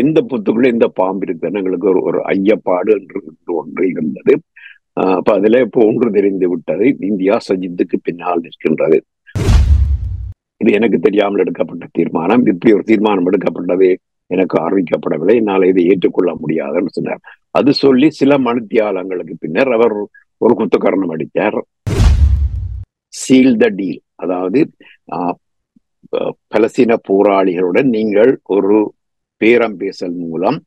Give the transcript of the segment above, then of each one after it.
இந்த புத்துக்குள்ள இந்த பாம்பு இருக்குன்னு எங்களுக்கு ஒரு ஒரு ஐயப்பாடு என்று ஒன்று இருந்தது. அப்ப அதுல இப்போ ஒன்று தெரிந்து விட்டது. இந்தியா சஜித்துக்கு பின்னால் நிற்கின்றது. இது எனக்கு தெரியாமல் எடுக்கப்பட்ட தீர்மானம். இப்படி ஒரு தீர்மானம் எடுக்கப்பட்டது எனக்கு அறிவிக்கப்படவில்லை. என்னால் இதை ஏற்றுக்கொள்ள முடியாதுன்னு சொன்னார். அது சொல்லி சில மணித்தியாலங்களுக்கு பின்னர் அவர் ஒரு குத்துக்கரணம் அடித்தார். சீல் த டீல் அதாவது பலசீன போராளிகளுடன் நீங்கள் ஒரு பேரம் பேசல் மூலம்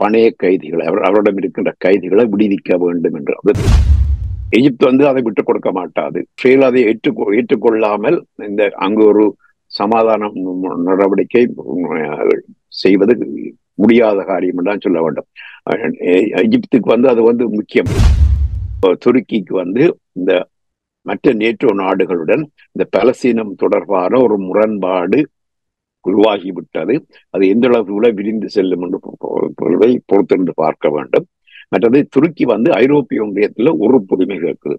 பணைய கைதிகளை அவர் அவரிடம் இருக்கின்ற கைதிகளை விடுவிக்க வேண்டும் என்று அது எகிப்து வந்து அதை விட்டுக் கொடுக்க மாட்டாது. இஸ்ரேல் அதை ஏற்றுக்கொ ஏற்றுக்கொள்ளாமல் இந்த அங்கு ஒரு சமாதான நடவடிக்கை செய்வது முடியாத காரியம் தான் சொல்ல வேண்டும். எகிப்துக்கு வந்து அது வந்து முக்கியம். துருக்கிக்கு வந்து இந்த மற்ற நேற்றோ நாடுகளுடன் இந்த பலஸ்தீனம் தொடர்பான ஒரு முரண்பாடு உருவாகிவிட்டது அது எந்த அளவுல விரிந்து செல்லும் என்று பொறுத்திருந்து பார்க்க வேண்டும். மற்றது துருக்கி வந்து ஐரோப்பிய ஒன்றியத்துல உறுப்புரிமை கேட்குது.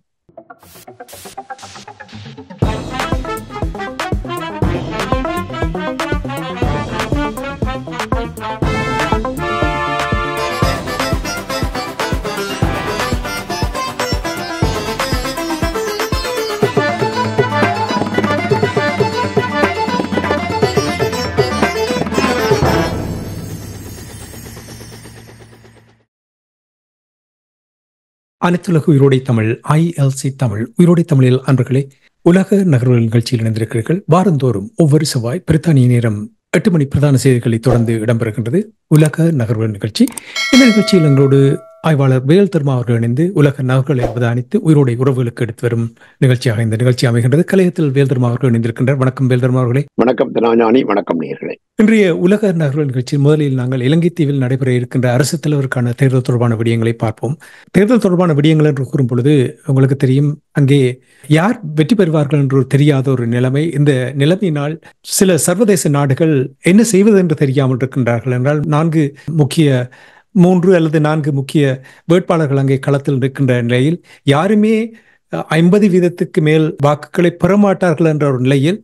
அனைத்துலக உயிரோடை தமிழ் ஐஎல்சி தமிழ் உயிரோடை தமிழில் அன்பர்களே உலக நகர்வுகள் நிகழ்ச்சியில் இணைந்திருக்கிறீர்கள். வாரந்தோறும் ஒவ்வொரு செவ்வாய் பிரித்தானிய நேரம் எட்டு மணி பிரதான செய்திகளை தொடர்ந்து இடம்பெறுகின்றது. உலக நகர்வுகள் நிகழ்ச்சி. இந்த நிகழ்ச்சியில் எங்களோடு ஆய்வாளர் வேல் தர்மா அவர்கள் இணைந்து உலக நகர்களை அவதானித்து உயிரோடை உறவுகளுக்கு எடுத்து வரும் நிகழ்ச்சியாக இந்த நிகழ்ச்சி அமைகின்றது. கலையத்தில் வேல் தர்மா அவர்கள் இணைந்திருக்கின்றார். வணக்கம் வேல் தர்மா அவர்களே. வணக்கம் தினாஞானி. வணக்கம் நேர்களே இன்றைய உலக நகர்வுகள் நிகழ்ச்சியில் முதலில் நாங்கள் இலங்கை தீவில் நடைபெற இருக்கின்ற அரசு தலைவருக்கான தேர்தல் தொடர்பான விடயங்களை பார்ப்போம். தேர்தல் தொடர்பான விடயங்கள் என்று கூறும் பொழுது உங்களுக்கு தெரியும் அங்கே யார் வெற்றி பெறுவார்கள் என்று தெரியாத ஒரு நிலைமை. இந்த நிலைமையினால் சில சர்வதேச நாடுகள் என்ன செய்வது என்று தெரியாமல் இருக்கின்றார்கள் என்றால் நான்கு முக்கிய மூன்று அல்லது நான்கு முக்கிய வேட்பாளர்கள் அங்கே களத்தில் இருக்கின்ற நிலையில் யாருமே ஐம்பது வீதத்துக்கு மேல் வாக்குகளை பெறமாட்டார்கள் என்ற ஒரு நிலையில்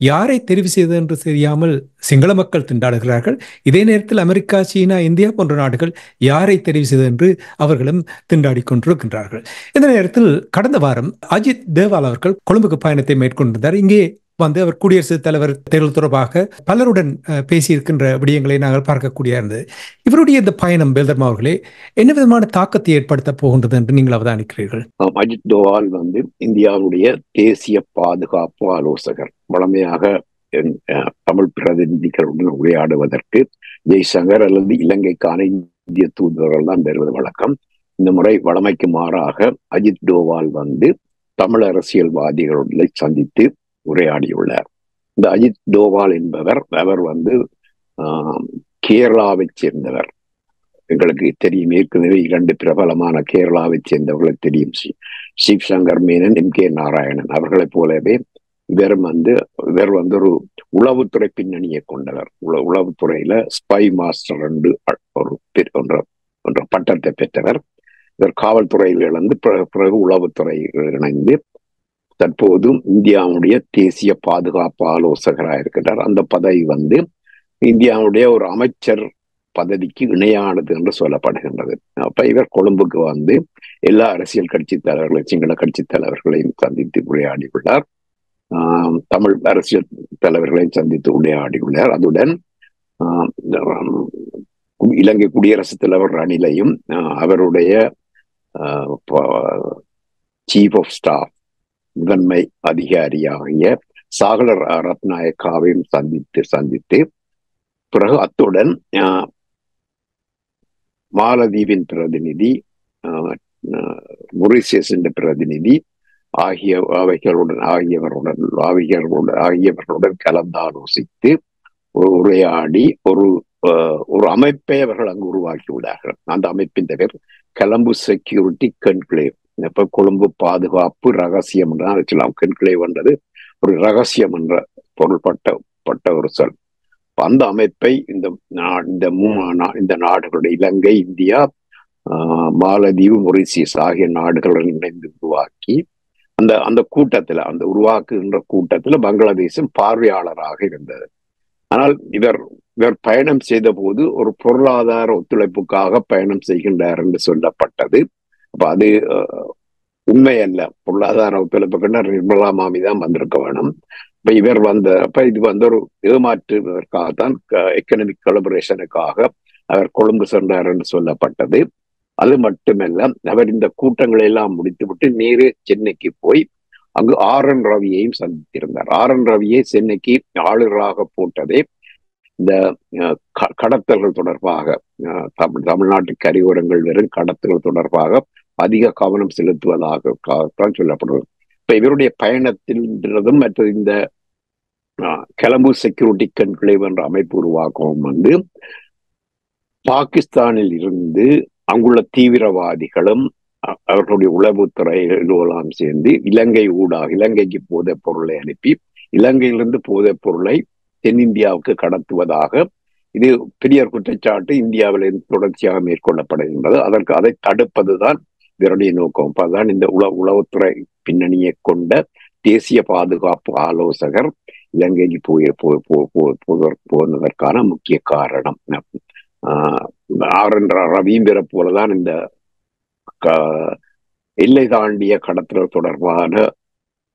யாரை தெரிவு செய்தது என்று தெரியாமல் சிங்கள மக்கள் திண்டாடுகிறார்கள். இதே நேரத்தில் அமெரிக்கா சீனா இந்தியா போன்ற நாடுகள் யாரை தெரிவு செய்தது என்று அவர்களும் திண்டாடி கொண்டிருக்கின்றார்கள். இந்த நேரத்தில் கடந்த வாரம் அஜித் தேவால் அவர்கள் கொழும்புக்கு பயணத்தை மேற்கொண்டிருந்தார். இங்கே வந்து அவர் குடியரசுத் தலைவர் தேர்தல் தொடர்பாக பலருடன் பேசியிருக்கின்ற விடயங்களை நாங்கள் பார்க்கக்கூடிய இருந்தது இவருடைய இந்த பயணம் பேல்தர்மா அவர்களே என்ன விதமான தாக்கத்தை ஏற்படுத்த போகின்றது என்று நீங்கள் அவதானிக்கிறீர்கள்? அஜித் தோவால் வந்து இந்தியாவுடைய தேசிய பாதுகாப்பு ஆலோசகர் வளமையாக தமிழ் பிரதிநிதிகளுடன் உரையாடுவதற்கு ஜெய்சங்கர் அல்லது இலங்கைக்கான இந்திய தூதுவர்கள் தான் பெறுவது வழக்கம். இந்த முறை வளமைக்கு மாறாக அஜித் டோவால் வந்து தமிழ் அரசியல்வாதிகளை சந்தித்து உரையாடியுள்ளார் இந்த அஜித் டோவால் என்பவர் அவர் வந்து கேரளாவை சேர்ந்தவர். எங்களுக்கு தெரியும் ஏற்கனவே இரண்டு பிரபலமான கேரளாவை சேர்ந்தவர்களை தெரியும். சிவ் சங்கர் மேனன் எம். கே. நாராயணன் அவர்களைப் போலவே இவர் வந்து இவர் வந்து ஒரு உளவுத்துறை பின்னணியை கொண்டவர். உள உளவுத்துறையில ஸ்பை மாஸ்டர் என்று ஒரு ஒன்ற என்ற பட்டத்தை பெற்றவர். இவர் காவல்துறையில் இழந்து பிறகு உளவுத்துறையில் இணைந்து தற்போதும் இந்தியாவுடைய தேசிய பாதுகாப்பு ஆலோசகராக இருக்கிறார் அந்த பதவி வந்து இந்தியாவுடைய ஒரு அமைச்சர் பதவிக்கு இணையானது என்று சொல்லப்படுகின்றது. அப்ப இவர் கொழும்புக்கு வந்து எல்லா அரசியல் கட்சி தலைவர்களையும் சிங்கள கட்சி தலைவர்களையும் சந்தித்து உரையாடியுள்ளார் தமிழ் அரசியல் தலைவர்களையும் சந்தித்து உரையாடியுள்ளார் அதுடன் இலங்கை குடியரசுத் தலைவர் ரணிலையும் அவருடைய சீஃப் ஆஃப் ஸ்டாஃப் முதன்மை அதிகாரியாகிய சாகலர் ரத்நாயக்காவையும் சந்தித்து சந்தித்து பிறகு அத்துடன் மாலதீவின் பிரதிநிதி மொரிசியஸின் பிரதிநிதி ஆகிய அவைகளுடன் ஆகியவருடன் ஆகியவர்களுடன் ஆகியவர்களுடன் கலந்தாலோசித்து ஒரு உரையாடி ஒரு ஒரு அமைப்பை அவர்கள் அங்கு உருவாக்கி விடார்கள் அந்த அமைப்பின் பெயர் கலம்பு செக்யூரிட்டி கன்க்ளேவ் இப்ப கொழும்பு பாதுகாப்பு ரகசியம் என்று வச்சுக்கலாம் கன்க்ளேவ் என்றது ஒரு ரகசியம் என்ற பொருள்பட்ட பட்ட ஒரு சொல். அந்த அமைப்பை இந்த இந்த இந்த நாடுகளுடைய இலங்கை இந்தியா மாலதீவு மொரிசியஸ் ஆகிய நாடுகளுடன் இணைந்து உருவாக்கி அந்த அந்த கூட்டத்தில் அந்த உருவாக்குகின்ற கூட்டத்தில் பங்களாதேசம் பார்வையாளராக இருந்தது. ஆனால் இவர் இவர் பயணம் செய்த போது ஒரு பொருளாதார ஒத்துழைப்புக்காக பயணம் செய்கின்றார் என்று சொல்லப்பட்டது. அப்ப அது உண்மை அல்ல பொருளாதார ஒத்துழைப்புக்குன்னா நிர்மலா மாமி தான் வந்திருக்க வேணும். இப்ப இவர் வந்த அப்ப இது வந்து ஒரு ஏமாற்றுவதற்காகத்தான் எக்கனாமிக் கொலபரேஷனுக்காக அவர் கொழும்பு சென்றார் என்று சொல்லப்பட்டது. அது மட்டுமல்ல அவர் இந்த கூட்டங்களை எல்லாம் முடித்துவிட்டு நேரு சென்னைக்கு போய் அங்கு ஆர் என் ரவியையும் சந்தித்திருந்தார். ஆர் என் ரவியை சென்னைக்கு ஆளுநராக போட்டதே இந்த கடத்தல்கள் தொடர்பாக தமிழ் தமிழ்நாட்டு கரையோரங்கள் வெறும் கடத்தல்கள் தொடர்பாக அதிக கவனம் செலுத்துவதாகத்தான் சொல்லப்படுவது இப்ப இவருடைய பயணத்தின்றதும் மற்ற இந்த கிளம்பு செக்யூரிட்டி கன்க்ளேவ் என்ற அமைப்பு உருவாக்கவும் வந்து பாகிஸ்தானில் இருந்து அங்குள்ள தீவிரவாதிகளும் அவர்களுடைய உளவுத்துறைகளெல்லாம் சேர்ந்து இலங்கை ஊடாக இலங்கைக்கு போதைப் பொருளை அனுப்பி இலங்கையிலிருந்து போதைப் பொருளை தென்னிந்தியாவுக்கு கடத்துவதாக இது பெரிய குற்றச்சாட்டு. இந்தியாவில் தொடர்ச்சியாக மேற்கொள்ளப்படுகின்றது. அதற்கு அதை தடுப்பதுதான் இவருடைய நோக்கம். அதான் இந்த உள உளவுத்துறை பின்னணியை கொண்ட தேசிய பாதுகாப்பு ஆலோசகர் இலங்கைக்கு போய் போனதற்கான முக்கிய காரணம். ஆர் என்ற ரவீந்திர போலதான் இந்த எல்லை தாண்டிய கடத்தல் தொடர்பான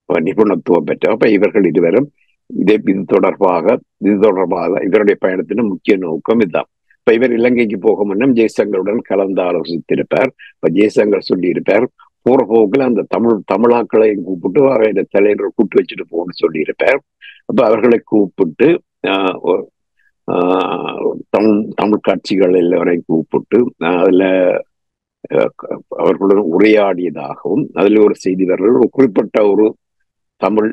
நிபுணத்துவம் பெற்ற அப்ப இவர்கள் இருவரும் இதே இது தொடர்பாக இது தொடர்பாக இவருடைய பயணத்தின் முக்கிய நோக்கம் இதுதான். இப்ப இவர் இலங்கைக்கு போக முன்னம் ஜெய்சங்கருடன் கலந்து ஆலோசித்திருப்பார். இப்ப ஜெய்சங்கர் சொல்லியிருப்பார் போற போக்கில் அந்த தமிழ் தமிழாக்களை கூப்பிட்டு அவரை தலைவர் கூப்பிட்டு வச்சுட்டு போகணும்னு சொல்லியிருப்பார். அப்ப அவர்களை கூப்பிட்டு தமிழ் தமிழ் காட்சிகள் எல்லோரையும் கூப்பிட்டு அதுல அவர்களுடன் உரையாடியதாகவும் அதில் ஒரு செய்திவர்கள் ஒரு குறிப்பிட்ட ஒரு தமிழ்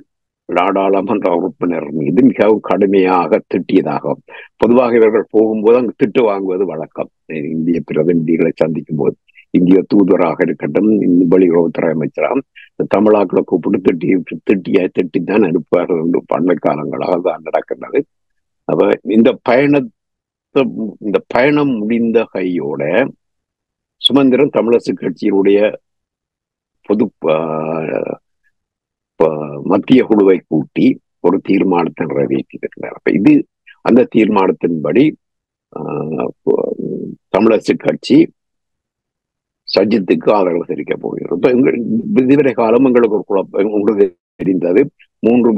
நாடாளுமன்ற உறுப்பினர் மீது மிகவும் கடுமையாக திட்டியதாகும் பொதுவாக இவர்கள் போகும்போது அங்கு திட்டு வாங்குவது வழக்கம். இந்திய பிரதிநிதிகளை சந்திக்கும் போது இந்திய தூதுவராக இருக்கட்டும் வெளியுறவுத்துறை அமைச்சராக தமிழாக்களை கூப்பிட்டு திட்டி திட்டிய திட்டி தான் அனுப்புவார்கள் என்று பண்மை காலங்களாக தான் நடக்கின்றது. அப்ப இந்த பயணத்தை இந்த பயணம் முடிந்த கையோட சுமந்திரன் தமிழரசு கட்சியினுடைய பொது மத்திய குழுவை கூட்டி ஒரு தீர்மானத்தை நிறைவேற்றியிருக்கிறார். அப்ப இது அந்த தீர்மானத்தின்படி தமிழரசு கட்சி சஜித்துக்கு ஆதரவு தெரிவிக்க போகிறது. இப்ப இதுவரை காலம் எங்களுக்கு ஒரு குழப்பம் உங்களுக்கு தெரிந்தது மூன்று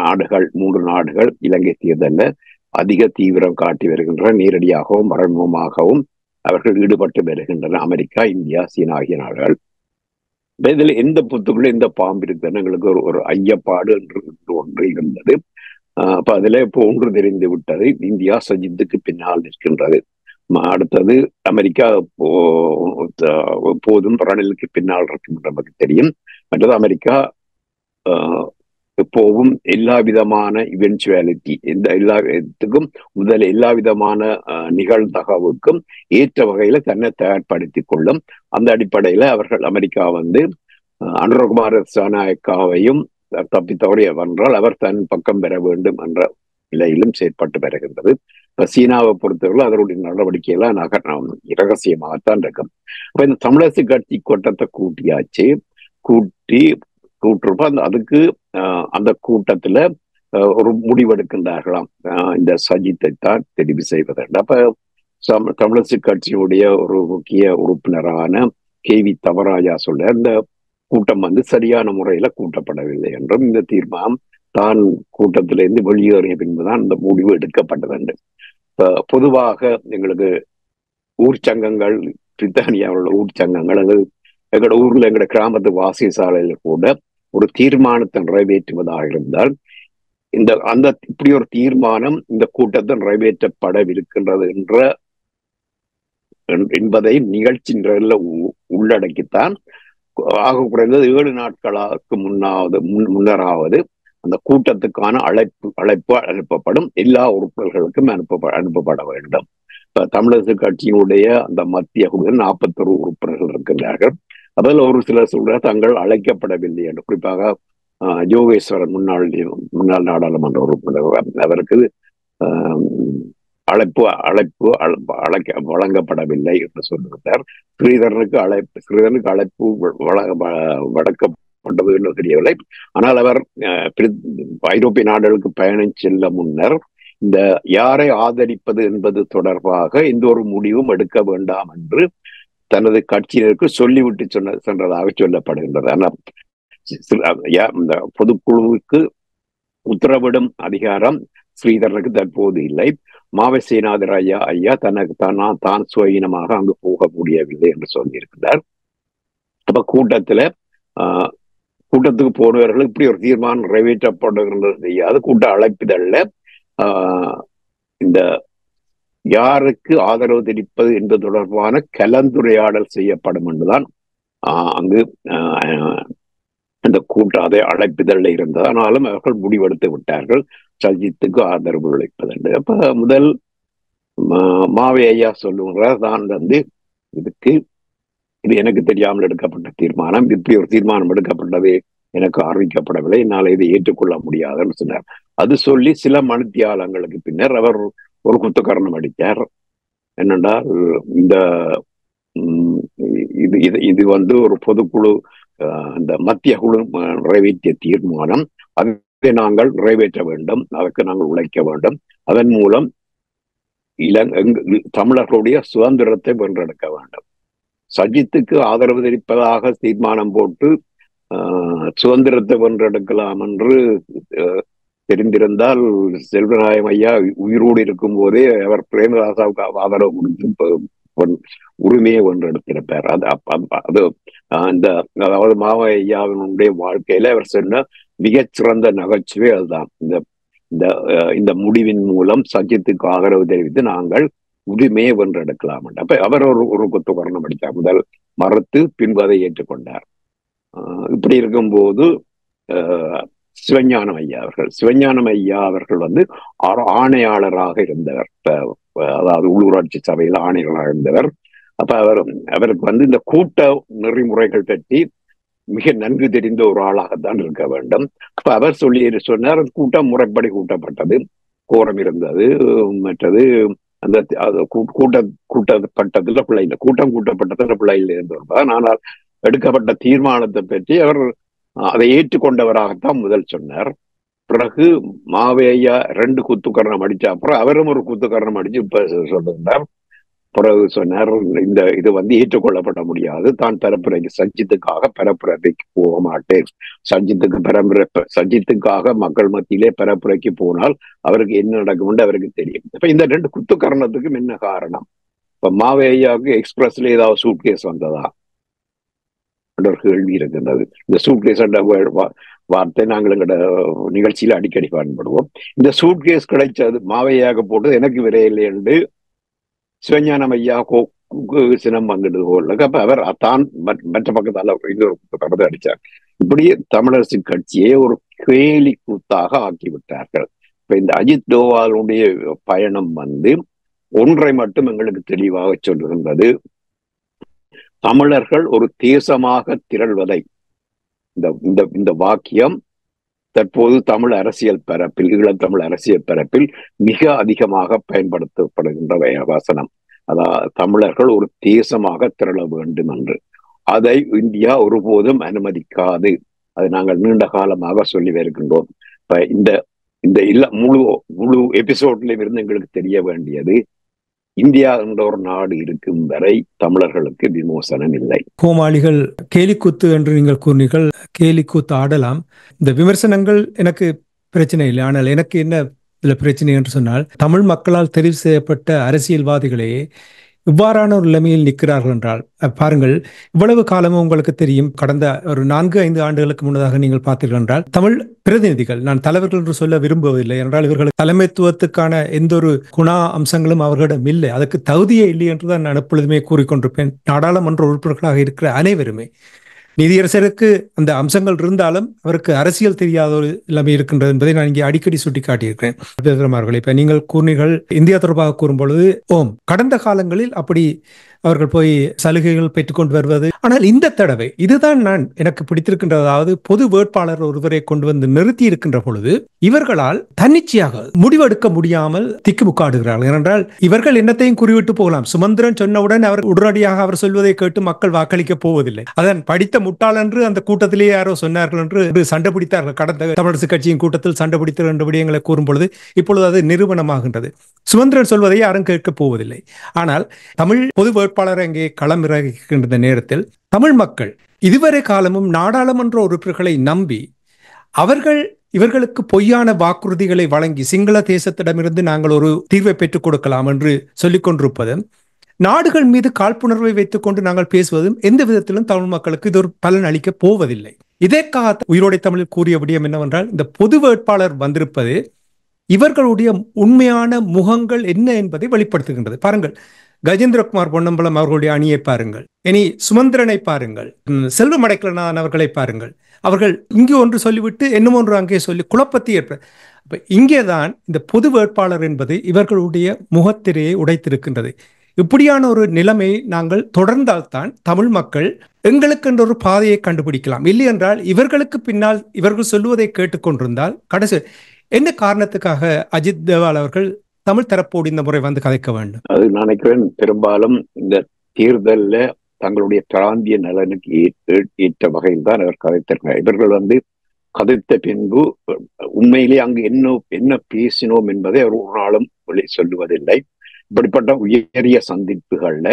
நாடுகள் மூன்று நாடுகள் இலங்கை தேர்தலில் அதிக தீவிரம் காட்டி வருகின்றன நேரடியாகவும் மறைமுகமாகவும் அவர்கள் ஈடுபட்டு வருகின்றன. அமெரிக்கா இந்தியா சீனா ஆகிய நாடுகள். இதில் எந்த புத்துக்குள்ள எந்த பாம்பு இருக்குன்னு எங்களுக்கு ஒரு ஒரு ஐயப்பாடு என்று ஒன்று இருந்தது. அப்ப அதுல இப்போ ஒன்று தெரிந்து விட்டது. இந்தியா சஜித்துக்கு பின்னால் நிற்கின்றது. அடுத்தது அமெரிக்கா போதும் ரணிலுக்கு பின்னால் இருக்கும் நமக்கு தெரியும். மற்றது அமெரிக்கா எப்போவும் எல்லா விதமான இவென்ச்சுவாலிட்டி எந்த எல்லா இதுக்கும் முதல் எல்லா விதமான நிகழ்தகவுக்கும் ஏற்ற வகையில தன்னை தயார்படுத்திக் கொள்ளும். அந்த அடிப்படையில அவர்கள் அமெரிக்கா வந்து அனுரகுமார சனாயக்காவையும் தப்பி தவறிய வென்றால் அவர் தன் பக்கம் பெற வேண்டும் என்ற நிலையிலும் செயற்பட்டு வருகின்றது. இப்ப சீனாவை பொறுத்தவரை அதனுடைய நடவடிக்கையெல்லாம் நகரம் இரகசியமாகத்தான் இருக்கும். அப்ப இந்த தமிழரசு கட்சி கூட்டத்தை கூட்டியாச்சு. கூட்டி கூட்டிருப்போம் அந்த அதுக்கு அந்த கூட்டத்துல ஒரு முடிவெடுக்கின்றார்களாம். இந்த சஜித்தை தான் தெரிவு செய்வதற்கு. அப்ப தமிழரசு கட்சியுடைய ஒரு முக்கிய உறுப்பினரான கே வி தவராஜா சொல்ல இந்த கூட்டம் வந்து சரியான முறையில கூட்டப்படவில்லை என்றும் இந்த தீர்மானம் தான் கூட்டத்திலிருந்து வெளியேறிய பின்புதான் இந்த முடிவு எடுக்கப்பட்டது என்று இப்ப பொதுவாக எங்களுக்கு ஊர் சங்கங்கள் பிரித்தானியாவில் ஊர் சங்கங்கள் அது எங்களோட ஊர்ல எங்களோட கிராமத்து வாசிசாலையில கூட ஒரு தீர்மானத்தை நிறைவேற்றுவதாக இருந்தால் இந்த அந்த இப்படி ஒரு தீர்மானம் இந்த கூட்டத்தில் நிறைவேற்றப்படவிருக்கின்றது என்ற என்பதை நிகழ்ச்சி நிரல உள்ளடக்கித்தான் ஆக குறைந்தது ஏழு நாட்களுக்கு முன்னாவது முன் முன்னராவது அந்த கூட்டத்துக்கான அழைப்பு அழைப்பு அனுப்பப்படும். எல்லா உறுப்பினர்களுக்கும் அனுப்ப அனுப்பப்பட வேண்டும். இப்ப கட்சியினுடைய அந்த மத்திய குழுவில் நாற்பத்தொரு உறுப்பினர்கள் இருக்கின்றார்கள். அதில் ஒரு சிலர் சொல்ற தாங்கள் அழைக்கப்படவில்லை என்று. குறிப்பாக யோகேஸ்வரன் முன்னாள் முன்னாள் நாடாளுமன்ற உறுப்பினர் அவருக்கு அழைப்பு அழைப்பு அழைக்க வழங்கப்படவில்லை என்று சொல்லியிருந்தார். ஸ்ரீதரனுக்கு அழைப்பு ஸ்ரீதரனுக்கு அழைப்பு வழங்கப்பட்டது என்று தெரியவில்லை. ஆனால் அவர் ஐரோப்பிய நாடுகளுக்கு பயணம் செல்ல முன்னர் இந்த யாரை ஆதரிப்பது என்பது தொடர்பாக எந்த ஒரு முடிவும் எடுக்க வேண்டாம் என்று தனது கட்சியினருக்கு சொல்லிவிட்டு சொன்ன சென்றதாக சொல்லப்படுகின்றது. ஆனால் இந்த பொதுக்குழுவுக்கு உத்தரவிடும் அதிகாரம் ஸ்ரீதரனுக்கு தற்போது இல்லை. மாவசேநாதர் ஐயா ஐயா தனக்கு தானா தான் சுயீனமாக அங்கு போக முடியவில்லை என்று சொல்லியிருக்கிறார். அப்ப கூட்டத்துல ஆஹ் கூட்டத்துக்கு போனவர்கள் இப்படி ஒரு தீர்மானம் நிறைவேற்றப்படுகின்றது. செய்யாது கூட்ட அழைப்பிதழ்ல ஆஹ் இந்த யாருக்கு ஆதரவு தெரிவிப்பது என்பது தொடர்பான கலந்துரையாடல் செய்யப்படும் என்றுதான் அங்கு அந்த கூட்டம் அதை அழைப்பிதழ் இருந்தது. ஆனாலும் அவர்கள் முடிவெடுத்து விட்டார்கள். சஜித்துக்கு ஆதரவு அளிப்பதென்று அப்ப முதல் மாவே ஐயா சொல்லுங்கிறார் தான் வந்து இதுக்கு இது எனக்கு தெரியாமல் எடுக்கப்பட்ட தீர்மானம். இப்படி ஒரு தீர்மானம் எடுக்கப்பட்டது எனக்கு அறிவிக்கப்படவில்லை. என்னால் இதை ஏற்றுக்கொள்ள முடியாதுன்னு சொன்னார். அது சொல்லி சில மணித்தியாலங்களுக்கு பின்னர் அவர் ஒரு குத்துக்கரணம் அடித்தார். என்னென்றால் இந்த இது இது இது வந்து ஒரு பொதுக்குழு இந்த மத்திய குழு நிறைவேற்றிய தீர்மானம். அதை நாங்கள் நிறைவேற்ற வேண்டும். அதற்கு நாங்கள் உழைக்க வேண்டும். அதன் மூலம் இலங் தமிழர்களுடைய சுதந்திரத்தை வென்றெடுக்க வேண்டும். சஜித்துக்கு ஆதரவு தெரிவிப்பதாக தீர்மானம் போட்டு சுதந்திரத்தை வென்றெடுக்கலாம் என்று தெரிந்திருந்தால் செல்வராயம் ஐயா உயிரோடு இருக்கும் போதே அவர் பிரேமதாசாவுக்கு ஆதரவு கொடுத்து உரிமையை வென்றெடுத்திருப்பார் அது அது அந்த அதாவது மாவ ஐயாவினுடைய வாழ்க்கையில அவர் சொன்ன மிகச்சிறந்த நகைச்சுவை அதுதான். இந்த இந்த இந்த முடிவின் மூலம் சஜித்துக்கு ஆதரவு தெரிவித்து நாங்கள் உரிமையை வென்றெடுக்கலாம் அப்ப அவர் ஒரு ஒரு கொத்து வர்ணம் அடித்தார். முதல் மறுத்து பின்பு அதை ஏற்றுக்கொண்டார். இப்படி இருக்கும்போது சிவஞானம் ஐயா அவர்கள். சிவஞானம் ஐயா அவர்கள் வந்து ஆணையாளராக இருந்தவர். அதாவது உள்ளூராட்சி சபையில் ஆணையாளராக இருந்தவர். அப்ப அவர் அவருக்கு வந்து இந்த கூட்ட நெறிமுறைகள் பற்றி மிக நன்கு தெரிந்த ஒரு ஆளாகத்தான் இருக்க வேண்டும். அப்ப அவர் சொல்லி சொன்னார் கூட்டம் முறைப்படி கூட்டப்பட்டது. கோரம் இருந்தது மற்றது அந்த கூட்ட கூட்டப்பட்டதுல பிள்ளை இல்லை கூட்டம் கூட்டப்பட்டதுல பிள்ளை இல்லை இருந்தவர் ஆனால் எடுக்கப்பட்ட தீர்மானத்தை பற்றி அவர் அதை ஏற்றுக்கொண்டவராகத்தான் முதல் சொன்னார். பிறகு மாவேயா ரெண்டு குத்துக்கரணம் அடிச்ச அப்புறம் அவரும் ஒரு குத்துக்கரணம் அடிச்சு இப்ப சொல்லிருந்தார் பிறகு சொன்னார் இந்த இது வந்து ஏற்றுக்கொள்ளப்பட முடியாது. தான் பரப்புரைக்கு சஜித்துக்காக பரப்புரைக்கு போக மாட்டேன். சஜித்துக்கு பரம்பரை சஜித்துக்காக மக்கள் மத்தியிலே பரப்புரைக்கு போனால் அவருக்கு என்ன நடக்கும்னு அவருக்கு தெரியும். இப்ப இந்த ரெண்டு குத்துக்கரணத்துக்கும் என்ன காரணம்? இப்ப மாவேயாவுக்கு எக்ஸ்பிரஸ்ல ஏதாவது சூட் கேஸ் வந்ததா? ஒரு கேள்வி இருக்கின்றது இந்த சூட்கேஸ் கேஸ் வார்த்தை நாங்கள் எங்களோட நிகழ்ச்சியில அடிக்கடி பயன்படுவோம். இந்த சூட்கேஸ் கிடைச்சது மாவையாக போட்டது எனக்கு விரையில்லை என்று சிவஞானம் ஐயா சினம் வந்துட்டு போல. அப்ப அவர் தான் மற்ற பக்கத்தால இன்னொரு அடிச்சார். இப்படியே தமிழரசு கட்சியை ஒரு கேலி கூத்தாக ஆக்கி விட்டார்கள் இப்ப இந்த அஜித் டோவாலுடைய பயணம் வந்து ஒன்றை மட்டும் எங்களுக்கு தெளிவாக சொல்லுகின்றது தமிழர்கள் ஒரு தேசமாக திரள்வதை. இந்த இந்த இந்த வாக்கியம் தற்போது தமிழ் அரசியல் பரப்பில் ஈழத்தமிழ் அரசியல் பரப்பில் மிக அதிகமாக பயன்படுத்தப்படுகின்ற வசனம். அதாவது தமிழர்கள் ஒரு தேசமாக திரள வேண்டும் என்று அதை இந்தியா ஒருபோதும் அனுமதிக்காது. அதை நாங்கள் நீண்ட காலமாக சொல்லி வருகின்றோம். இப்ப இந்த இந்த இல்ல முழு முழு எபிசோட்ல இருந்து எங்களுக்கு தெரிய வேண்டியது இந்தியா என்ற ஒரு நாடு இருக்கும் வரை தமிழர்களுக்கு விமோசனம் இல்லை. கோமாளிகள் கேலிக்கூத்து என்று நீங்கள் கூறினீர்கள் கேலிக்கூத்து ஆடலாம். இந்த விமர்சனங்கள் எனக்கு பிரச்சனை இல்லை. ஆனால் எனக்கு என்ன இதுல பிரச்சனை என்று சொன்னால் தமிழ் மக்களால் தெரிவு செய்யப்பட்ட அரசியல்வாதிகளே இவ்வாறான ஒரு நிலைமையில் நிற்கிறார்கள் என்றால் பாருங்கள் இவ்வளவு காலமும் உங்களுக்கு தெரியும் கடந்த ஒரு நான்கு ஐந்து ஆண்டுகளுக்கு முன்னதாக நீங்கள் பார்த்தீர்கள் என்றால் தமிழ் பிரதிநிதிகள் நான் தலைவர்கள் என்று சொல்ல விரும்புவதில்லை என்றால் இவர்கள் தலைமைத்துவத்துக்கான எந்த ஒரு குணா அம்சங்களும் அவர்களிடம் இல்லை. அதற்கு தகுதியே இல்லை என்றுதான் நான் எப்பொழுதுமே கூறிக்கொண்டிருப்பேன். நாடாளுமன்ற உறுப்பினர்களாக இருக்கிற அனைவருமே. நீதியரசருக்கு அந்த அம்சங்கள் இருந்தாலும் அவருக்கு அரசியல் தெரியாத ஒரு நிலைமை இருக்கின்றது என்பதை நான் இங்கே அடிக்கடி சுட்டிக்காட்டியிருக்கிறேன். இப்ப நீங்கள் கூறினீர்கள் இந்தியா தொடர்பாக கூறும் பொழுது ஓம் கடந்த காலங்களில் அப்படி அவர்கள் போய் சலுகைகள் பெற்றுக்கொண்டு வருவது. ஆனால் இந்த தடவை இதுதான் நான் எனக்கு பிடித்திருக்கின்ற அதாவது பொது வேட்பாளர் ஒருவரை கொண்டு வந்து நிறுத்தி இருக்கின்ற பொழுது இவர்களால் தன்னிச்சையாக முடிவெடுக்க முடியாமல் திக்குமுக்காடுகிறார்கள். ஏனென்றால் இவர்கள் என்னத்தையும் குறிவிட்டு போகலாம். சுமந்திரன் சொன்னவுடன் அவர் உடனடியாக அவர் சொல்வதை கேட்டு மக்கள் வாக்களிக்க போவதில்லை. அதன் படித்த முட்டாள் என்று அந்த கூட்டத்திலேயே யாரோ சொன்னார்கள் என்று சண்டை பிடித்தார்கள். கடந்த தமிழரசு கட்சியின் கூட்டத்தில் சண்டை பிடித்த ரெண்டு விடயங்களை கூறும் பொழுது இப்பொழுது அது நிறுவனமாகின்றது சுமந்திரன் சொல்வதை யாரும் கேட்க போவதில்லை. ஆனால் தமிழ் பொது வேட்பாளர் அங்கே களமிறகின்ற நேரத்தில் தமிழ் மக்கள் இதுவரை காலமும் நாடாளுமன்ற உறுப்பினர்களை நம்பி அவர்கள் இவர்களுக்கு பொய்யான வாக்குறுதிகளை வழங்கி சிங்கள தேசத்திடமிருந்து நாங்கள் ஒரு தீர்வை பெற்றுக் கொடுக்கலாம் என்று சொல்லிக் கொண்டிருப்பதும் நாடுகள் மீது காழ்ப்புணர்வை வைத்துக் கொண்டு நாங்கள் பேசுவதும் எந்த விதத்திலும் தமிழ் மக்களுக்கு இது ஒரு பலன் அளிக்க போவதில்லை. இதற்காக உயிரோடை தமிழில் கூறிய விடயம் என்னவென்றால் இந்த பொது வேட்பாளர் வந்திருப்பது இவர்களுடைய உண்மையான முகங்கள் என்ன என்பதை வெளிப்படுத்துகின்றது. பாருங்கள் கஜேந்திரகுமார் பொன்னம்பலம் அவர்களுடைய அணியை பாருங்கள். இனி சுமந்திரனை பாருங்கள். செல்வம் அடைக்கலனான் அவர்களை பாருங்கள். அவர்கள் இங்கே ஒன்று சொல்லிவிட்டு என்னமோ ஒன்று அங்கே சொல்லி குழப்பத்தை ஏற்ப அப்ப இங்கேதான் இந்த பொது வேட்பாளர் என்பது இவர்களுடைய முகத்திரையை உடைத்திருக்கின்றது. இப்படியான ஒரு நிலைமை நாங்கள் தொடர்ந்தால்தான் தமிழ் மக்கள் எங்களுக்கென்ற ஒரு பாதையை கண்டுபிடிக்கலாம். இல்லை என்றால் இவர்களுக்கு பின்னால் இவர்கள் சொல்லுவதை கேட்டுக்கொண்டிருந்தால் கடைசி என்ன காரணத்துக்காக அஜித் தேவால் அவர்கள் தமிழ் தரப்போடு இந்த முறை வந்து கதைக்க வேண்டும். அது நினைக்கிறேன் பெரும்பாலும் இந்த தேர்தல்ல தங்களுடைய பிராந்திய நலனுக்கு ஏற்ற வகையில் தான் அவர் கதைத்திருக்கிறார். இவர்கள் வந்து கதைத்த பின்பு உண்மையிலே அங்கு என்ன என்ன பேசினோம் என்பதை அவர் ஒரு நாளும் வெளி சொல்லுவதில்லை. இப்படிப்பட்ட உயரிய சந்திப்புகள்ல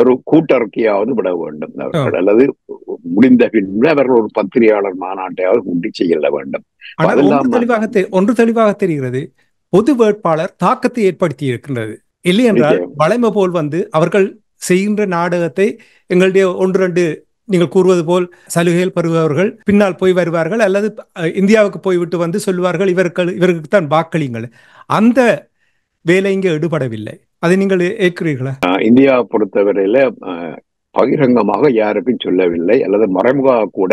ஒரு கூட்டறிக்கையாவது விட வேண்டும் அவர்கள். அல்லது முடிந்த பின்பு அவர்கள் ஒரு பத்திரிகையாளர் மாநாட்டையாவது உண்டி செய்ய வேண்டும். தெளிவாக ஒன்று தெளிவாக தெரிகிறது. பொது வேட்பாளர் தாக்கத்தை ஏற்படுத்தி இருக்கின்றது. இல்லை என்றால் வளைமை போல் வந்து அவர்கள் செய்கின்ற நாடகத்தை எங்களுடைய ஒன்று ரெண்டு நீங்கள் கூறுவது போல் சலுகைகள் பெறுபவர்கள் பின்னால் போய் வருவார்கள் அல்லது இந்தியாவுக்கு போய்விட்டு வந்து சொல்லுவார்கள் இவர்கள் இவருக்கு தான் வாக்களிங்கள் அந்த வேலை இங்கே எடுபடவில்லை. அதை நீங்கள் ஏற்கிறீர்களா? இந்தியா பொறுத்தவரையில பகிரங்கமாக யாருக்கும் சொல்லவில்லை. அல்லது மறைமுக கூட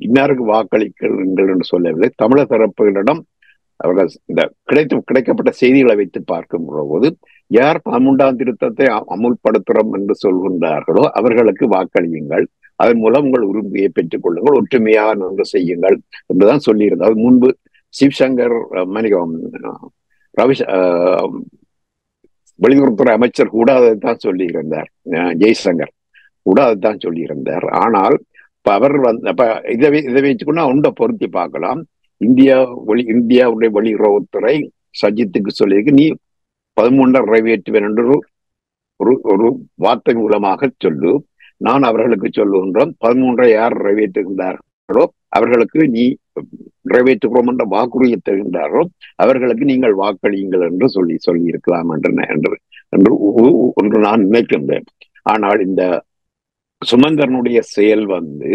இன்னாருக்கு வாக்களிக்கிறீர்கள் என்று சொல்லவில்லை. தமிழக தரப்புகளிடம் அவர்கள் இந்த கிடைத்து கிடைக்கப்பட்ட செய்திகளை வைத்து பார்க்கும் போது யார் பதிமூன்றாம் திருத்தத்தை அமுல்படுத்துறோம் என்று சொல்கின்றார்களோ அவர்களுக்கு வாக்களியுங்கள். அதன் மூலம் உங்கள் உரிமையை பெற்றுக் கொள்ளுங்கள். ஒற்றுமையாக நன்கு செய்யுங்கள் என்றுதான் சொல்லியிருந்தார். முன்பு சிவசங்கர் மணிகம் ரவி வெளியுறவுத்துறை அமைச்சர் கூட அதைத்தான் சொல்லியிருந்தார். ஜெய்சங்கர் கூட அதைத்தான் சொல்லியிருந்தார். ஆனால் அவர் வந்து அப்ப இதை இதை வச்சுக்கொண்டு உண்டை பொருத்தி பார்க்கலாம். இந்தியா வெளி இந்தியாவுடைய வெளியுறவுத்துறை சஜித்துக்கு சொல்லியிருக்கு. நீ பதிமூன்றாம் நிறைவேற்றுவேன் என்று ஒரு ஒரு வார்த்தை மூலமாக சொல்லு. நான் அவர்களுக்கு சொல்லுகின்றோம் பதிமூன்றை யார் நிறைவேற்றுகின்றார்களோ அவர்களுக்கு நீ நிறைவேற்றுகிறோம் என்ற வாக்குறுதியை தருகின்றாரோ அவர்களுக்கு நீங்கள் வாக்களியுங்கள் என்று சொல்லி சொல்லி இருக்கலாம் என்று என்று என்று ஒன்று நான் நினைக்கின்றேன். ஆனால் இந்த சுமந்தரனுடைய செயல் வந்து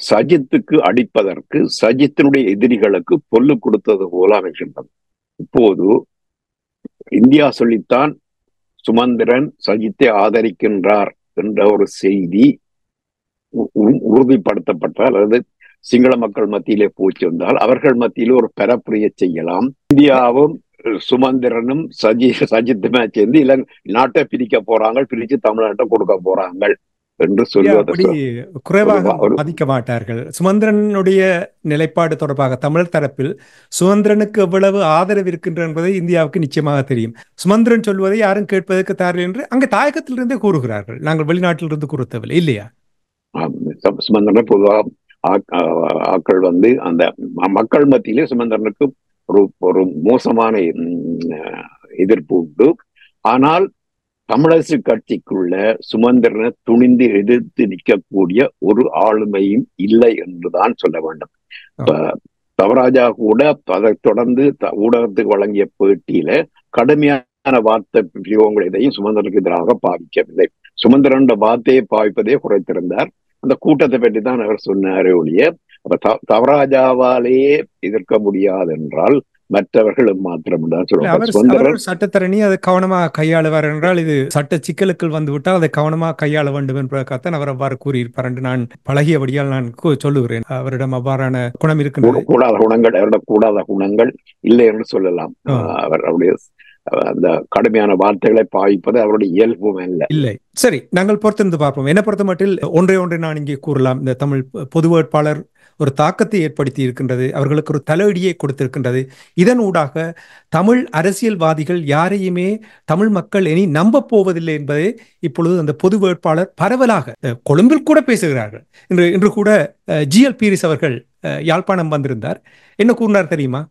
சஜித்துக்கு அடிப்பதற்கு சஜித்தினுடைய எதிரிகளுக்கு பொல்லு கொடுத்தது போல அமைகின்றது. இப்போது இந்தியா சொல்லித்தான் சுமந்திரன் சஜித்தை ஆதரிக்கின்றார் என்ற ஒரு செய்தி உறுதிப்படுத்தப்பட்டால் அல்லது சிங்கள மக்கள் மத்தியிலே போச்சு வந்தால் அவர்கள் மத்தியிலே ஒரு பரப்புரையை செய்யலாம். இந்தியாவும் சுமந்திரனும் சஜி சஜித்துமே சேர்ந்து இல்ல நாட்டை பிரிக்க போறாங்க பிரிச்சு தமிழ்நாட்டை கொடுக்க போறாங்க. என்று சொல்லுவது குறைவாக மதிக்க மாட்டார்கள் சுமந்திரனுடைய நிலைப்பாடு தொடர்பாக தமிழ் தரப்பில் சுமந்திரனுக்கு எவ்வளவு ஆதரவு இருக்கின்ற என்பதை இந்தியாவுக்கு நிச்சயமாக தெரியும். சுமந்திரன் சொல்வதை யாரும் கேட்பதற்கு தயாரில்லை என்று அங்கே தாயகத்திலிருந்தே கூறுகிறார்கள். நாங்கள் வெளிநாட்டிலிருந்து கூறுத்தவில்லை இல்லையா? சுமந்திரன் பொதுவாக ஆக்கள் வந்து அந்த மக்கள் மத்தியிலே சுமந்திரனுக்கு ஒரு ஒரு மோசமான எதிர்ப்பு உண்டு. ஆனால் தமிழரசு கட்சிக்குள்ள சுமந்திரனை துணிந்து எதிர்த்து நிற்கக்கூடிய ஒரு ஆளுமையும் இல்லை என்றுதான் சொல்ல வேண்டும். தவராஜா கூட அதை தொடர்ந்து ஊடகத்துக்கு வழங்கிய பேட்டியில கடுமையான வார்த்தை பிரயோகங்கள் எதையும் சுமந்திரனுக்கு எதிராக பாவிக்கவில்லை. சுமந்திரன் வார்த்தையை பாவிப்பதே குறைத்திருந்தார். அந்த கூட்டத்தை பற்றி தான் அவர் சொன்னாரே ஒழிய அப்ப தவராஜாவாலேயே எதிர்க்க முடியாது என்றால் மற்றவர்களும் மாத்திரம் அவர் சட்டத்தரணி அதை கவனமாக கையாளுவார் என்றால் இது சட்ட சிக்கலுக்குள் வந்து விட்டால் அதை கவனமாக கையாள வேண்டும் என்பதற்காகத்தான் அவர் அவ்வாறு கூறியிருப்பார் என்று நான் பழகியபடியால் நான் சொல்லுகிறேன். அவரிடம் அவ்வாறான குணம் இருக்கின்றது. கூடாத குணங்கள் அவரிடம் கூடாத குணங்கள் இல்லை என்று சொல்லலாம். அவர் அவருடைய அந்த கடுமையான வார்த்தைகளை பாவிப்பது அவருடைய இயல்பும் அல்ல இல்லை. சரி நாங்கள் பொறுத்திருந்து பார்ப்போம். என்ன பொறுத்த மட்டில் ஒன்றே ஒன்றை நான் இங்கே கூறலாம். இந்த தமிழ் பொது வேட்பாளர் ஒரு தாக்கத்தை ஏற்படுத்தி இருக்கின்றது அவர்களுக்கு ஒரு தலையடியை கொடுத்திருக்கின்றது. இதன் ஊடாக தமிழ் அரசியல்வாதிகள் யாரையுமே தமிழ் மக்கள் இனி நம்ப போவதில்லை என்பதை இப்பொழுது அந்த பொது வேட்பாளர் பரவலாக கொழும்பில் கூட பேசுகிறார்கள். இன்று இன்று கூட ஜிஎல் பீரிஸ் அவர்கள் யாழ்ப்பாணம் வந்திருந்தார். என்ன கூறினார் தெரியுமா?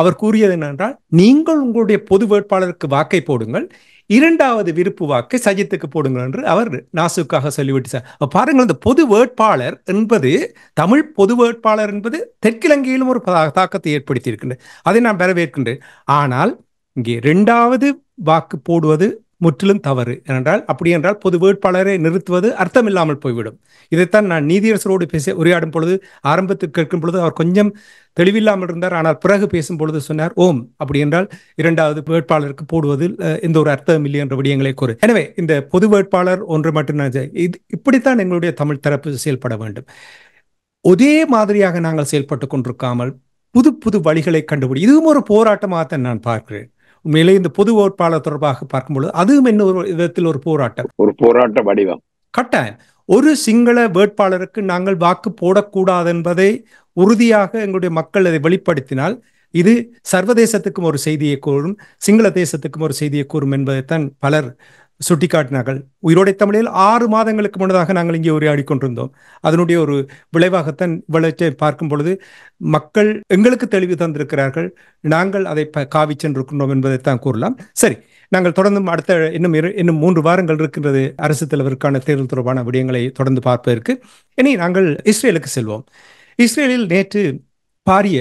அவர் கூறியது என்னென்றால் நீங்கள் உங்களுடைய பொது வேட்பாளருக்கு வாக்கை போடுங்கள். இரண்டாவது விருப்பு வாக்கை சஜித்துக்கு போடுங்கள் என்று அவர் நாசுக்காக சொல்லிவிட்டு சார். பாருங்கள் இந்த பொது வேட்பாளர் என்பது தமிழ் பொது வேட்பாளர் என்பது தெற்கிலங்கையிலும் ஒரு தாக்கத்தை ஏற்படுத்தி இருக்கின்றது அதை நான் வரவேற்கின்றேன். ஆனால் இங்கே இரண்டாவது வாக்கு போடுவது முற்றிலும் தவறு. ஏனென்றால் அப்படி என்றால் பொது வேட்பாளரை நிறுத்துவது அர்த்தமில்லாமல் போய்விடும். இதைத்தான் நான் நீதியரசரோடு பேச உரையாடும் பொழுது ஆரம்பத்தில் கேட்கும் பொழுது அவர் கொஞ்சம் தெளிவில்லாமல் இருந்தார். ஆனால் பிறகு பேசும் பொழுது சொன்னார் ஓம் அப்படி என்றால் இரண்டாவது வேட்பாளருக்கு போடுவதில் எந்த ஒரு அர்த்தம் இல்லை என்ற விடயங்களை கூறு. எனவே இந்த பொது வேட்பாளர் ஒன்று மட்டும் நான் இது இப்படித்தான் எங்களுடைய தமிழ் தரப்பு செயல்பட வேண்டும். ஒரே மாதிரியாக நாங்கள் செயல்பட்டு கொண்டிருக்காமல் புது புது வழிகளை கண்டுபிடி இதுவும் ஒரு போராட்டமாகத்தான் நான் பார்க்கிறேன். உண்மையிலே இந்த பொது வேட்பாளர் தொடர்பாக பார்க்கும்பொழுது அதுவும் ஒரு விதத்தில் ஒரு போராட்டம்? ஒரு போராட்ட வடிவம். கட்டாயம். ஒரு சிங்கள வேட்பாளருக்கு நாங்கள் வாக்கு போடக்கூடாது என்பதை உறுதியாக எங்களுடைய மக்கள் அதை வெளிப்படுத்தினால் இது சர்வதேசத்துக்கும் ஒரு செய்தியை கூறும் சிங்கள தேசத்துக்கும் ஒரு செய்தியை கூறும் என்பதைத்தான் பலர் சுட்டிக்காட்டினார்கள். உயிரோடை தமிழில் ஆறு மாதங்களுக்கு முன்னதாக நாங்கள் இங்கே உரையாடி கொண்டிருந்தோம். அதனுடைய ஒரு விளைவாகத்தான் விளைச்சை பார்க்கும் பொழுது மக்கள் எங்களுக்கு தெளிவு தந்திருக்கிறார்கள். நாங்கள் அதை காவி சென்றிருக்கின்றோம் என்பதைத்தான் கூறலாம். சரி நாங்கள் தொடர்ந்து அடுத்த இன்னும் இன்னும் மூன்று வாரங்கள் இருக்கின்றது அரசு தலைவருக்கான தேர்தல் தொடர்பான விடயங்களை தொடர்ந்து பார்ப்பதற்கு. இனி நாங்கள் இஸ்ரேலுக்கு செல்வோம். இஸ்ரேலில் நேற்று பாரிய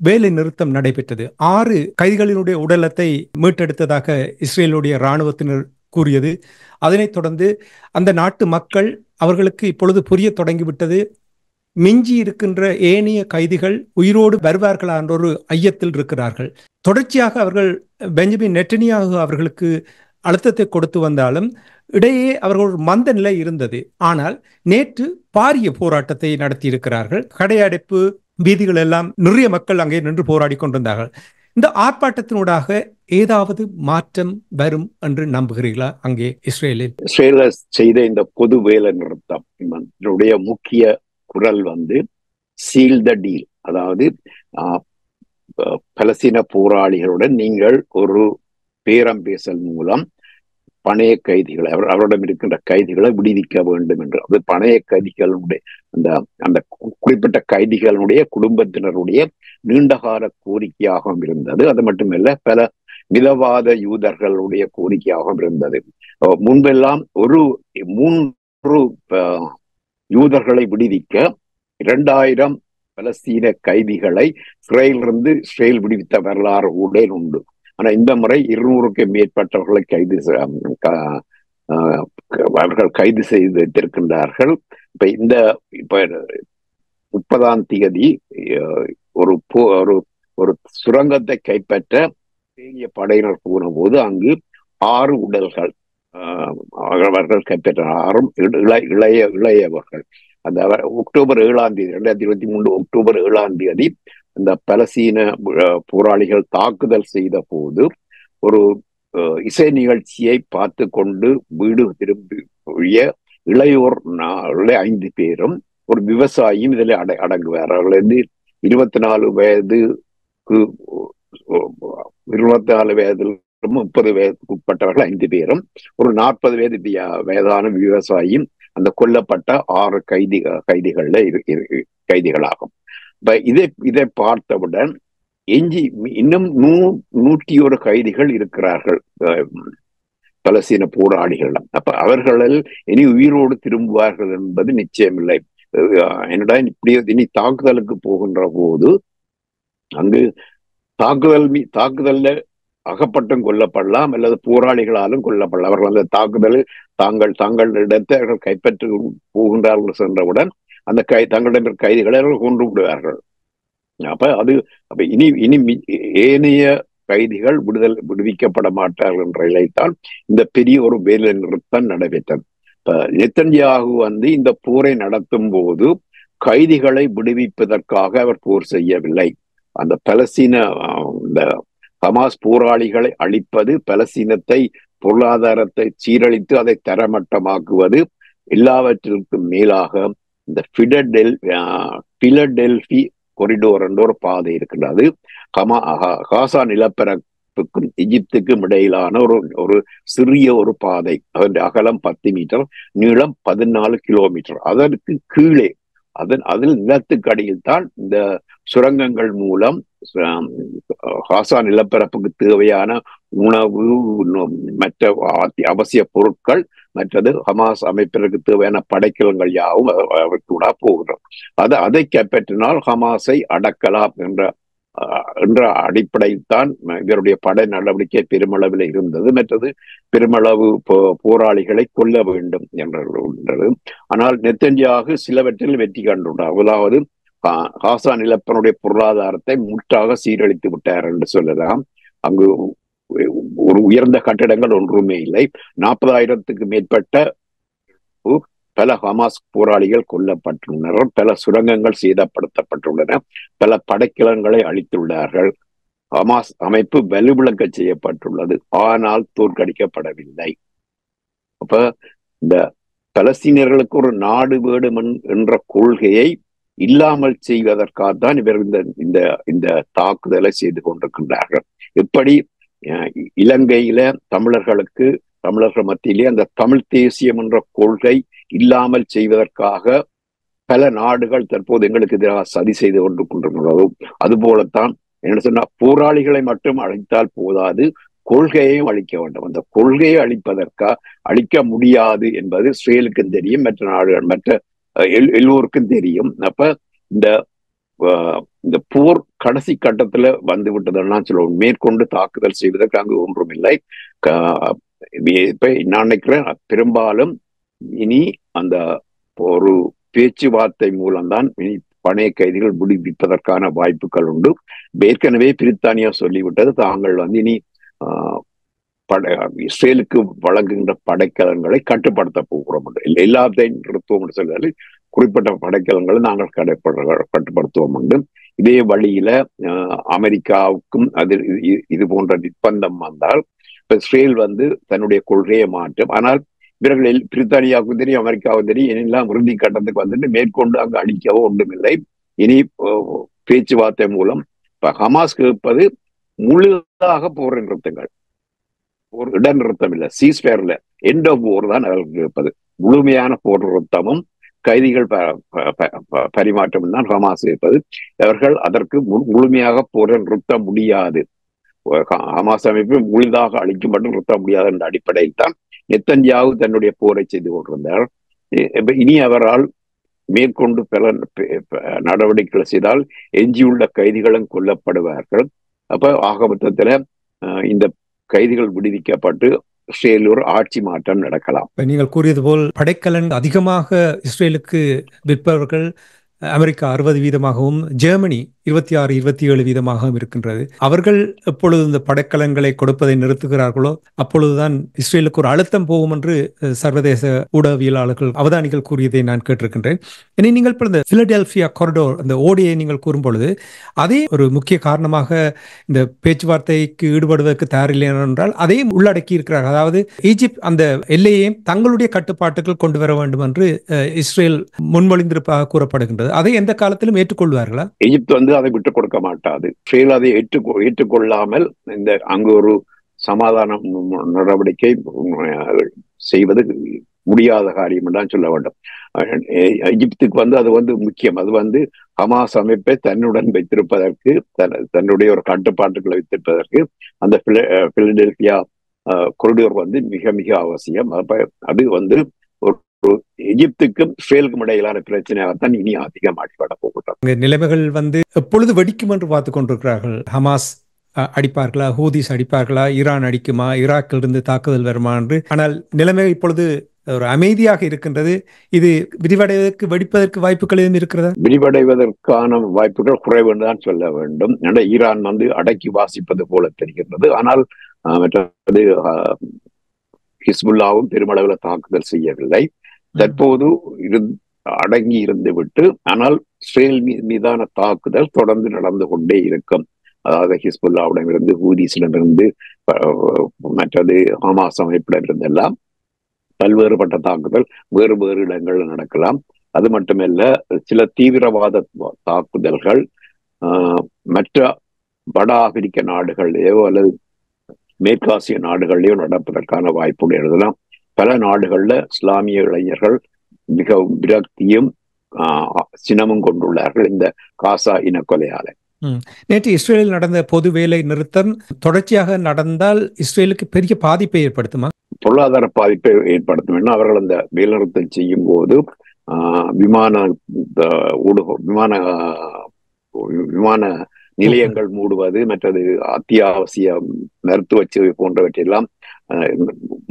வேலை நிறுத்தம் நடைபெற்றது. ஆறு கைதிகளினுடைய உடலத்தை மீட்டெடுத்ததாக இஸ்ரேலுடைய இராணுவத்தினர் கூறியது. அதனைத் தொடர்ந்து அந்த நாட்டு மக்கள் அவர்களுக்கு இப்பொழுது புரிய தொடங்கிவிட்டது. மிஞ்சி இருக்கின்ற ஏனைய கைதிகள் உயிரோடு வருவார்களா என்ற ஒரு ஐயத்தில் இருக்கிறார்கள். தொடர்ச்சியாக அவர்கள் பெஞ்சமின் நெட்டனியாக அவர்களுக்கு அழுத்தத்தை கொடுத்து வந்தாலும் இடையே அவர்கள் ஒரு மந்த நிலை இருந்தது. ஆனால் நேற்று பாரிய போராட்டத்தை நடத்தி இருக்கிறார்கள் கடையடைப்பு வீதிகள் எல்லாம் நிறைய மக்கள் அங்கே நின்று போராடி கொண்டிருந்தார்கள். இந்த ஆர்ப்பாட்டத்தினூடாக ஏதாவது மாற்றம் வரும் என்று நம்புகிறீர்களா அங்கே இஸ்ரேலில்? இஸ்ரேல செய்த இந்த பொது வேலை நிறுத்தம் இதனுடைய முக்கிய குரல் வந்து சீல் த டீல் அதாவது பலசீன போராளிகளுடன் நீங்கள் ஒரு பேரம் பேசல் மூலம் பணைய கைதிகளை அவர் அவரிடம் இருக்கின்ற கைதிகளை விடுவிக்க வேண்டும் என்று. அது பணைய கைதிகளுடைய அந்த அந்த குறிப்பிட்ட கைதிகளுடைய குடும்பத்தினருடைய நீண்டகால கோரிக்கையாகவும் இருந்தது. அது மட்டுமல்ல பல மிதவாத யூதர்களுடைய கோரிக்கையாகவும் இருந்தது. முன்பெல்லாம் ஒரு மூன்று யூதர்களை விடுவிக்க இரண்டாயிரம் பலஸ்தீன கைதிகளை சிறையிலிருந்து இஸ்ரேல் விடுவித்த வரலாறு உடல் உண்டு. ஆனா இந்த முறை இருநூறுக்கு மேற்பட்டவர்களை கைது அவர்கள் கைது செய்து வைத்திருக்கின்றார்கள். இப்ப இந்த இப்ப முப்பதாம் தேதி ஒரு ஒரு ஒரு சுரங்கத்தை கைப்பற்ற பெரிய படையினர் போன போது அங்கு ஆறு உடல்கள் அவர்கள் கைப்பற்ற ஆறும் இளைய இளையவர்கள். அந்த அக்டோபர் ஏழாம் தேதி ரெண்டாயிரத்தி இருபத்தி மூன்று அக்டோபர் ஏழாம் தேதி இந்த பலசீன போராளிகள் தாக்குதல் செய்த போது ஒரு இசை நிகழ்ச்சியை பார்த்து கொண்டு வீடு திரும்பிய இளையோர் ஐந்து பேரும் ஒரு விவசாயியும் இதில் அட அடங்குவார். அவர்கள் வந்து இருபத்தி நாலு வயதுக்கு இருபத்தி நாலு வயதில் முப்பது வயதுக்கு உட்பட்டவர்கள் ஐந்து பேரும் ஒரு நாற்பது வயது வயதான விவசாயியும் அந்த கொல்லப்பட்ட ஆறு கைதி கைதிகள்ல கைதிகளாகும். இப்ப இதை இதை பார்த்தவுடன் எஞ்சி இன்னும் நூ நூற்றி ஒரு கைதிகள் இருக்கிறார்கள். பலசீன போராளிகள் அப்ப அவர்களில் இனி உயிரோடு திரும்புவார்கள் என்பது நிச்சயமில்லை. என்னடா இப்படி இனி தாக்குதலுக்கு போகின்ற போது அங்கு தாக்குதல் மீ தாக்குதல்ல அகப்பட்டும் கொல்லப்படலாம் அல்லது போராளிகளாலும் கொல்லப்படலாம். அவர்கள் அந்த தாக்குதலில் தாங்கள் தங்கள் இடத்தை அவர்கள் கைப்பற்றி போகின்றார்கள் சென்றவுடன் அந்த கை தங்களிடம் கைதிகளை அவர்கள் கொன்று விடுவார்கள். அப்ப அது அப்ப இனி இனி ஏனைய கைதிகள் விடுதல் விடுவிக்கப்பட மாட்டார்கள் என்ற நிலைத்தான் இந்த பெரிய ஒரு வேலை நிறுத்தம் நடைபெற்றது. இப்ப நெத்தன்யாகு வந்து இந்த போரை நடத்தும் போது கைதிகளை விடுவிப்பதற்காக அவர் போர் செய்யவில்லை. அந்த பலஸ்தீன இந்த ஹமாஸ் போராளிகளை அழிப்பது பலஸ்தீனத்தை பொருளாதாரத்தை சீரழித்து அதை தரமட்டமாக்குவது எல்லாவற்றிற்கும் மேலாக இந்த பிடடெல் பிலடெல்பி கொரிடோர் என்ற ஒரு பாதை இருக்கின்றது. ஹமா காசா நிலப்பரப்புக்கும் எகிப்துக்கும் இடையிலான ஒரு ஒரு சிறிய ஒரு பாதை. அதன் அகலம் பத்து மீட்டர் நீளம் பதினாலு கிலோமீட்டர். அதற்கு கீழே அதன் அதில் நிலத்துக்கு அடியில் தான் இந்த சுரங்கங்கள் மூலம் ஹாசா நிலப்பரப்புக்கு தேவையான உணவு மற்ற அவசிய பொருட்கள் மற்றது ஹமாஸ் அமைப்பிற்கு தேவையான படைக்கலங்கள் யாவும் அவற்றுடா போகிறோம் அது அதை கைப்பற்றினால் ஹமாஸை அடக்கலாம் என்ற என்ற அடிப்படைத்தான் இவருடைய படை நடவடிக்கை பெருமளவில் இருந்தது. மற்றது பெருமளவு போராளிகளை கொல்ல வேண்டும் என்றது ஆனால் நெத்தஞ்சியாக சிலவற்றில் வெற்றி கண்டுள்ளார். அதாவது ஹாசா நிலப்பனுடைய பொருளாதாரத்தை முற்றாக சீரழித்து விட்டார் என்று சொல்லலாம். அங்கு ஒரு உயர்ந்த கட்டிடங்கள் ஒன்றுமே இல்லை. நாற்பதாயிரத்துக்கு மேற்பட்ட பல ஹமாஸ் போராளிகள் கொல்லப்பட்டுள்ளனர். பல சுரங்கங்கள் சேதப்படுத்தப்பட்டுள்ளன. பல படைக்கலங்களை அளித்துள்ளார்கள் ஹமாஸ் அமைப்பு வலுவிளக்க செய்யப்பட்டுள்ளது. ஆனால் தோற்கடிக்கப்படவில்லை. அப்ப இந்த பலஸ்தீனியர்களுக்கு ஒரு நாடு வேடும் என்ற கொள்கையை இல்லாமல் செய்வதற்காகத்தான் இவர் இந்த இந்த இந்த தாக்குதலை செய்து கொண்டிருக்கின்றார்கள். எப்படி இலங்கையில தமிழர்களுக்கு தமிழர்கள் மத்தியிலே அந்த தமிழ் தேசியம் என்ற கொள்கை இல்லாமல் செய்வதற்காக பல நாடுகள் தற்போது எங்களுக்கு எதிராக சதி செய்து கொண்டு கொண்டிருக்கிறதோ அதுபோலத்தான் என்ன சொன்னா போராளிகளை மட்டும் அழைத்தால் போதாது கொள்கையையும் அழிக்க வேண்டும். அந்த கொள்கையை அழிப்பதற்கா அழிக்க முடியாது என்பது இஸ்ரேலுக்கும் தெரியும் மற்ற நாடுகள் மற்ற எல்லோருக்கும் தெரியும். அப்ப இந்த இந்த போர் கடைசி கட்டத்துல வந்து விட்டதெல்லாம் சொல்லுவோம் மேற்கொண்டு தாக்குதல் செய்வதற்கு அங்கு ஒன்றும் இல்லை இப்ப நான் நினைக்கிறேன் பெரும்பாலும் இனி அந்த ஒரு பேச்சுவார்த்தை மூலம்தான் இனி பணைய கைதிகள் விடுவிப்பதற்கான வாய்ப்புகள் உண்டு. ஏற்கனவே பிரித்தானியா சொல்லிவிட்டது தாங்கள் வந்து இனி படை இஸ்ரேலுக்கு வழங்குகின்ற படைக்கலங்களை கட்டுப்படுத்த போகிறோம் எல்லாத்தையும் நிறுத்துவோம் சொல்லி குறிப்பிட்ட படைக்கலங்களை நாங்கள் கடைப்படுற கட்டுப்படுத்துவோம் உண்டு இதே வழியில அமெரிக்காவுக்கும் அது இது போன்ற நிர்பந்தம் வந்தால் இப்ப இஸ்ரேல் வந்து தன்னுடைய கொள்கையை மாற்றும். ஆனால் இவர்கள் பிரித்தானியாவுக்கும் தெரியும் அமெரிக்காவுக்கும் தெரியும் எல்லாம் இறுதி கட்டத்துக்கு வந்துட்டு மேற்கொண்டு அங்கு அடிக்கவோ ஒன்றுமில்லை. இனி பேச்சுவார்த்தை மூலம் இப்ப ஹமாஸ் கேட்பது முழுதாக போர் நிறுத்தங்கள். ஒரு இட நிறுத்தம் இல்லை சீஸ்பேர்ல எண்ட் ஆஃப் போர் தான் அவர்கள் கேட்பது. முழுமையான போர் நிறுத்தமும் கைதிகள் பரிமாற்றம் தான் ஹமாஸ் இருப்பது அவர்கள் அதற்கு முழுமையாக போரை நிறுத்த முடியாது. ஹமாஸ் அமைப்பு முழுதாக அழிக்கப்பட்டு நிறுத்த முடியாது என்ற அடிப்படையில் தான் நெத்தன்யாவு தன்னுடைய போரை செய்து கொண்டிருந்தார். இனி அவரால் மேற்கொண்டு பல நடவடிக்கைகள் செய்தால் எஞ்சியுள்ள கைதிகளும் கொல்லப்படுவார்கள். அப்ப ஆக மொத்தத்துல இந்த கைதிகள் விடுவிக்கப்பட்டு இஸ்ரேலூர் ஆட்சி மாற்றம் நடக்கலாம். நீங்கள் கூறியது போல் படைக்கலன் அதிகமாக இஸ்ரேலுக்கு விற்பவர்கள் அமெரிக்கா அறுபது வீதமாகவும் ஜெர்மனி இருபத்தி ஆறு இருபத்தி ஏழு வீதமாகவும் இருக்கின்றது. அவர்கள் எப்பொழுது இந்த படைக்கலங்களை கொடுப்பதை நிறுத்துகிறார்களோ அப்பொழுதுதான் இஸ்ரேலுக்கு ஒரு அழுத்தம் போகும் என்று சர்வதேச ஊடகவியலாளர்கள் அவதானிகள் கூறியதை நான் கேட்டிருக்கின்றேன். இனி நீங்கள் இப்போ இந்த பிலடெல்பியா கொரிடோர் அந்த ஓடியை நீங்கள் கூறும் பொழுது அதே ஒரு முக்கிய காரணமாக இந்த பேச்சுவார்த்தைக்கு ஈடுபடுவதற்கு தயாரில்லை என்றால் அதையும் உள்ளடக்கி இருக்கிறார்கள். அதாவது ஈஜிப்த் அந்த எல்லையை தங்களுடைய கட்டுப்பாட்டுக்குள் கொண்டு வர வேண்டும் என்று இஸ்ரேல் முன்மொழிந்திருப்பதாக கூறப்படுகின்றது. அதை எந்த காலத்திலும் ஏற்றுக்கொள்வார்களா? ஈஜிப்த் வந்து அதை விட்டுக் கொடுக்க மாட்டாது இஸ்ரேல் அதை ஏற்று ஏற்றுக்கொள்ளாமல் இந்த அங்கு ஒரு சமாதான நடவடிக்கை செய்வது முடியாத காரியம் தான் சொல்ல வேண்டும். எகிப்துக்கு வந்து அது வந்து முக்கியம். அது வந்து ஹமாஸ் அமைப்பை தன்னுடன் வைத்திருப்பதற்கு தன்னுடைய ஒரு கட்டுப்பாட்டுகளை வைத்திருப்பதற்கு அந்த பிலடெல்பியா கொரிடோர் வந்து மிக மிக அவசியம். அப்ப அது வந்து எகிப்துக்கும் இஸ்ரேலுக்கும் இடையிலான பிரச்சனையாகத்தான் இனி அதிகம் அடிபட போகிறது நிலைமைகள் வந்து எப்பொழுது வெடிக்கும் என்று பார்த்து கொண்டிருக்கிறார்கள். ஹமாஸ் அடிப்பார்களா? ஹூதிஸ் அடிப்பார்களா? ஈரான் அடிக்குமா? ஈராக்கிலிருந்து தாக்குதல் வருமா என்று. ஆனால் நிலைமை இப்பொழுது ஒரு அமைதியாக இருக்கின்றது. இது விரிவடைவதற்கு வெடிப்பதற்கு வாய்ப்புகள் எதுவும் இருக்கிறதா? விரிவடைவதற்கான வாய்ப்புகள் குறைவு தான் சொல்ல வேண்டும். ஈரான் வந்து அடக்கி வாசிப்பது போல தெரிகின்றது. ஆனால் மற்றது ஹிஸ்புல்லாவும் பெருமளவில் தாக்குதல் செய்யவில்லை. தற்போது இரு அடங்கி இருந்து விட்டு ஆனால் இஸ்ரேல் மீதான தாக்குதல் தொடர்ந்து நடந்து கொண்டே இருக்கும். அதாவது ஹிஸ்புல்லாவிடமிருந்து ஹூதிஸிடமிருந்து மற்றது ஹமாஸ் அமைப்பிடமிருந்து எல்லாம் பல்வேறுபட்ட தாக்குதல் வேறு வேறு இடங்களில் நடக்கலாம். அது மட்டுமல்ல சில தீவிரவாத தாக்குதல்கள் மற்ற வட ஆப்பிரிக்க நாடுகள்லேயோ அல்லது மேற்காசிய நாடுகள்லேயோ நடப்பதற்கான வாய்ப்புகள் எழுதலாம். பல நாடுகள்ல இஸ்லாமிய இளைஞர்கள் மிகவும் விரக்தியும் சினமும் கொண்டுள்ளார்கள் இந்த காசா இனக்கொலையால நேற்று இஸ்ரேலில் நடந்த பொது வேலை நிறுத்தம் தொடர்ச்சியாக நடந்தால் இஸ்ரேலுக்கு பெரிய பாதிப்பை ஏற்படுத்துமா? பொருளாதார பாதிப்பை ஏற்படுத்தும். அவர்கள் அந்த வேலைநிறுத்தம் செய்யும் போது விமான ஊடுக விமான விமான நிலையங்கள் மூடுவது மற்றது அத்தியாவசிய மருத்துவ சேவை போன்றவற்றையெல்லாம்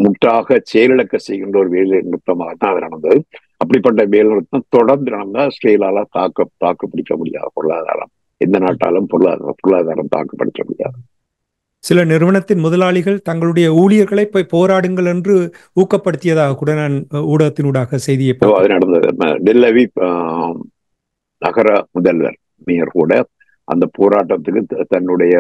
முற்றாக செயலிழக்க செய்கின்ற ஒரு வேலை நிறுத்தமாக தான் அது நடந்தது. அப்படிப்பட்ட வேலை நிறுத்தம் தொடர்ந்து நடந்தால் இஸ்ரேலால தாக்க தாக்கு பிடிக்க முடியாது. பொருளாதாரம். எந்த நாட்டாலும் பொருளாதார பொருளாதாரம் தாக்குப்படுத்த முடியாது. சில நிறுவனத்தின் முதலாளிகள் தங்களுடைய ஊழியர்களை போய் போராடுங்கள் என்று ஊக்கப்படுத்தியதாக கூட நான் ஊடகத்தினூடாக செய்தியை அது நடந்தது. டெல்லவி நகர முதல்வர் மேயர் கூட அந்த போராட்டத்துக்கு தன்னுடைய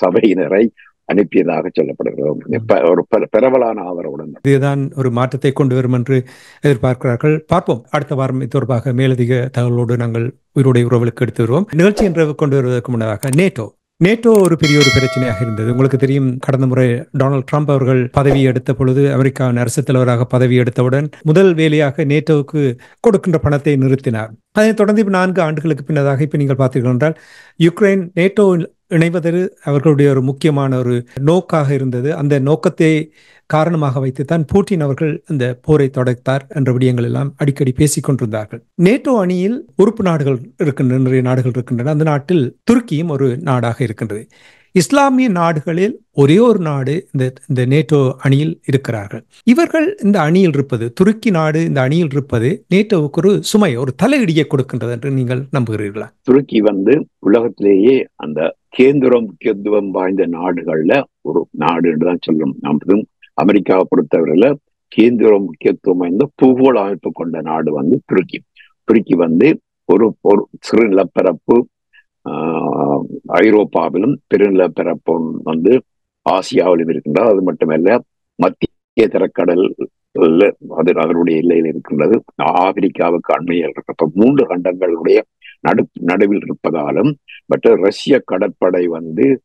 சபையினரை அனுப்பியதாக சொல்லப்படுகிறது ஒரு பரவலான ஆதரவுடன். இதுதான் ஒரு மாற்றத்தை கொண்டு வரும் என்று எதிர்பார்க்கிறார்கள். பார்ப்போம். அடுத்த வாரம் இது தொடர்பாக மேலதிக தகவலோடு நாங்கள் உயிருடைய உறவுகளுக்கு எடுத்து வருவோம். நிகழ்ச்சி என்று கொண்டு வருவதற்கு முன்னதாக நேட்டோ. நேட்டோ ஒரு பெரிய ஒரு பிரச்சனையாக இருந்தது. உங்களுக்கு தெரியும் கடந்த முறை டொனால்ட் ட்ரம்ப் அவர்கள் பதவி எடுத்த பொழுது அமெரிக்காவின் அரசு தலைவராக பதவி எடுத்தவுடன் முதல் வேலையாக நேட்டோவுக்கு கொடுக்கின்ற பணத்தை நிறுத்தினார். அதைத் தொடர்ந்து நான்கு ஆண்டுகளுக்கு பின்னதாக இப்ப நீங்கள் பார்த்தீர்கள் என்றால் யுக்ரைன் நேட்டோ இணைவது அவர்களுடைய ஒரு முக்கியமான ஒரு நோக்காக இருந்தது. அந்த நோக்கத்தை காரணமாக வைத்துத்தான் பூட்டின் அவர்கள் அந்த போரை தொடர்த்தார் என்ற விடயங்கள் எல்லாம் அடிக்கடி பேசிக் கொண்டிருந்தார்கள். நேட்டோ அணியில் உறுப்பு நாடுகள் இருக்கின்றன நிறைய நாடுகள் இருக்கின்றன. அந்த நாட்டில் துருக்கியும் ஒரு நாடாக இருக்கின்றது. இஸ்லாமிய நாடுகளில் ஒரே ஒரு நாடு இந்த இந்த நேட்டோ அணியில் இருக்கிறார்கள். இவர்கள் இந்த அணியில் இருப்பது துருக்கி நாடு இந்த அணியில் இருப்பது நேட்டோவுக்கு ஒரு சுமை ஒரு தலையிடியை கொடுக்கின்றது என்று நீங்கள் நம்புகிறீர்களா? துருக்கி வந்து உலகத்திலேயே அந்த கேந்திர முக்கியத்துவம் வாய்ந்த நாடுகள்ல ஒரு நாடு என்றுதான் சொல்லும். நமதும் அமெரிக்காவை பொறுத்தவரையில கேந்திர முக்கியத்துவம் வாய்ந்த பூகோள அமைப்பு கொண்ட நாடு வந்து துருக்கி. துருக்கி வந்து ஒரு ஒரு சிறு நிலப்பரப்பு ஐரோப்பாவிலும் பெருநில பெருநிலப்பரப்பு வந்து ஆசியாவிலும் இருக்கின்றது அது மட்டுமல்ல மத்திய திறக்கடல் அது அதனுடைய எல்லையில் இருக்கின்றது. ஆப்பிரிக்காவுக்கு அண்மையில் இருக்க மூன்று கண்டங்களுடைய நடு நடுவில் இருப்பதாலும் பட் ரஷ்ய கடற்படை வந்து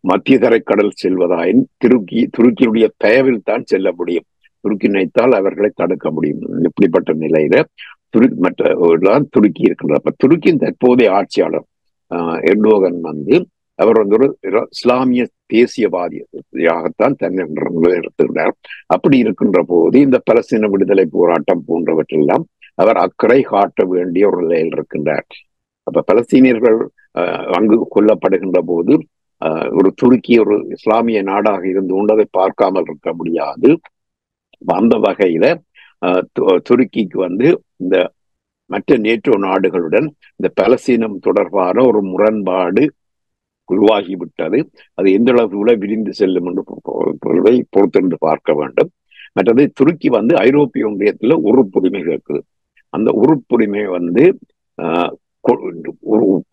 மத்திய தரைக்கடல் செல்வதாயின் துருக்கி துருக்கியுடைய தயவில் தான் செல்ல முடியும். துருக்கி நினைத்தால் அவர்களை தடுக்க முடியும். இப்படிப்பட்ட நிலையில துரு மற்ற துருக்கி இருக்கின்றது. அப்ப துருக்கியின் தற்போதைய ஆட்சியாளர் எர்டோகன் வந்து அவர் வந்து ஒரு இஸ்லாமிய தேசியவாதியாகத்தான் தன்னை நிலைநிறுத்துகிறார் அப்படி இருக்கின்ற போது இந்த பலஸ்தீன விடுதலை போராட்டம் போன்றவற்றெல்லாம் அவர் அக்கறை காட்ட வேண்டிய ஒரு நிலையில் இருக்கின்றார். அப்ப பலஸ்தீனியர்கள் அங்கு கொல்லப்படுகின்ற போது ஒரு துருக்கி ஒரு இஸ்லாமிய நாடாக இருந்து உண்டதை பார்க்காமல் இருக்க முடியாது. அந்த வகையில துருக்கிக்கு வந்து இந்த மற்ற நேட்டோ நாடுகளுடன் இந்த பலஸ்தீனம் தொடர்பான ஒரு முரண்பாடு உருவாகிவிட்டது. அது எந்த அளவுல விரிந்து செல்லும் என்று பொறுத்திருந்து பார்க்க வேண்டும். மற்றது துருக்கி வந்து ஐரோப்பிய ஒன்றியத்தில் உறுப்புரிமை கேட்குது அந்த உறுப்புரிமை வந்து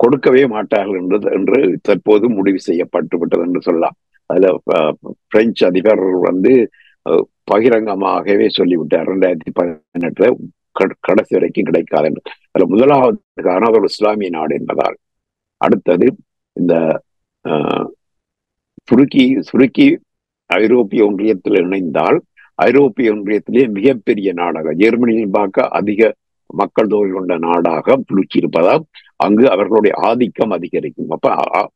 கொடுக்கவே மாட்டார்கள் என்று என்று தற்போது முடிவு செய்யப்பட்டு விட்டது என்று சொல்லலாம். அதுல பிரெஞ்சு அதிபர் வந்து பகிரங்கமாகவே சொல்லிவிட்டார். ரெண்டாயிரத்தி பதினெட்டுல கடைசி வரைக்கும் கிடைக்காது என்று. முதலாவது காரணம் ஒரு இஸ்லாமிய நாடு என்பதால் அடுத்தது இந்த துருக்கி துருக்கி ஐரோப்பிய ஒன்றியத்தில் இணைந்தால் ஐரோப்பிய ஒன்றியத்திலே மிகப்பெரிய நாடாக ஜெர்மனியில் பார்க்க அதிக மக்கள் தொகை கொண்ட நாடாக துருக்கி இருப்பதால் அங்கு அவர்களுடைய ஆதிக்கம் அதிகரிக்கும். அப்ப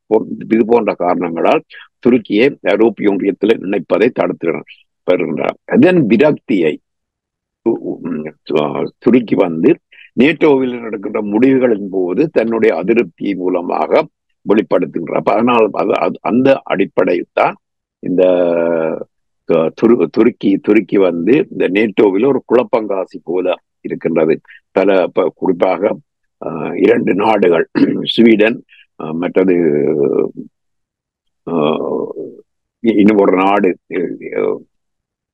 இது போன்ற காரணங்களால் துருக்கியை ஐரோப்பிய ஒன்றியத்தில் இணைப்பதை தடுத்து பெறுகின்றார். அதன் விரக்தியை துருக்கி வந்து நேட்டோவில் நடக்கின்ற முடிவுகளின் போது தன்னுடைய அதிருப்தி மூலமாக வெளிப்படுத்துகின்றார் அதனால் அது அந்த அடிப்படையில் தான் இந்த துரு துருக்கி துருக்கி வந்து இந்த நேட்டோவில் ஒரு குழப்பங்காசி போல இருக்கின்றது. பல குறிப்பாக இரண்டு நாடுகள் ஸ்வீடன் மற்றது இன்னும் ஒரு நாடு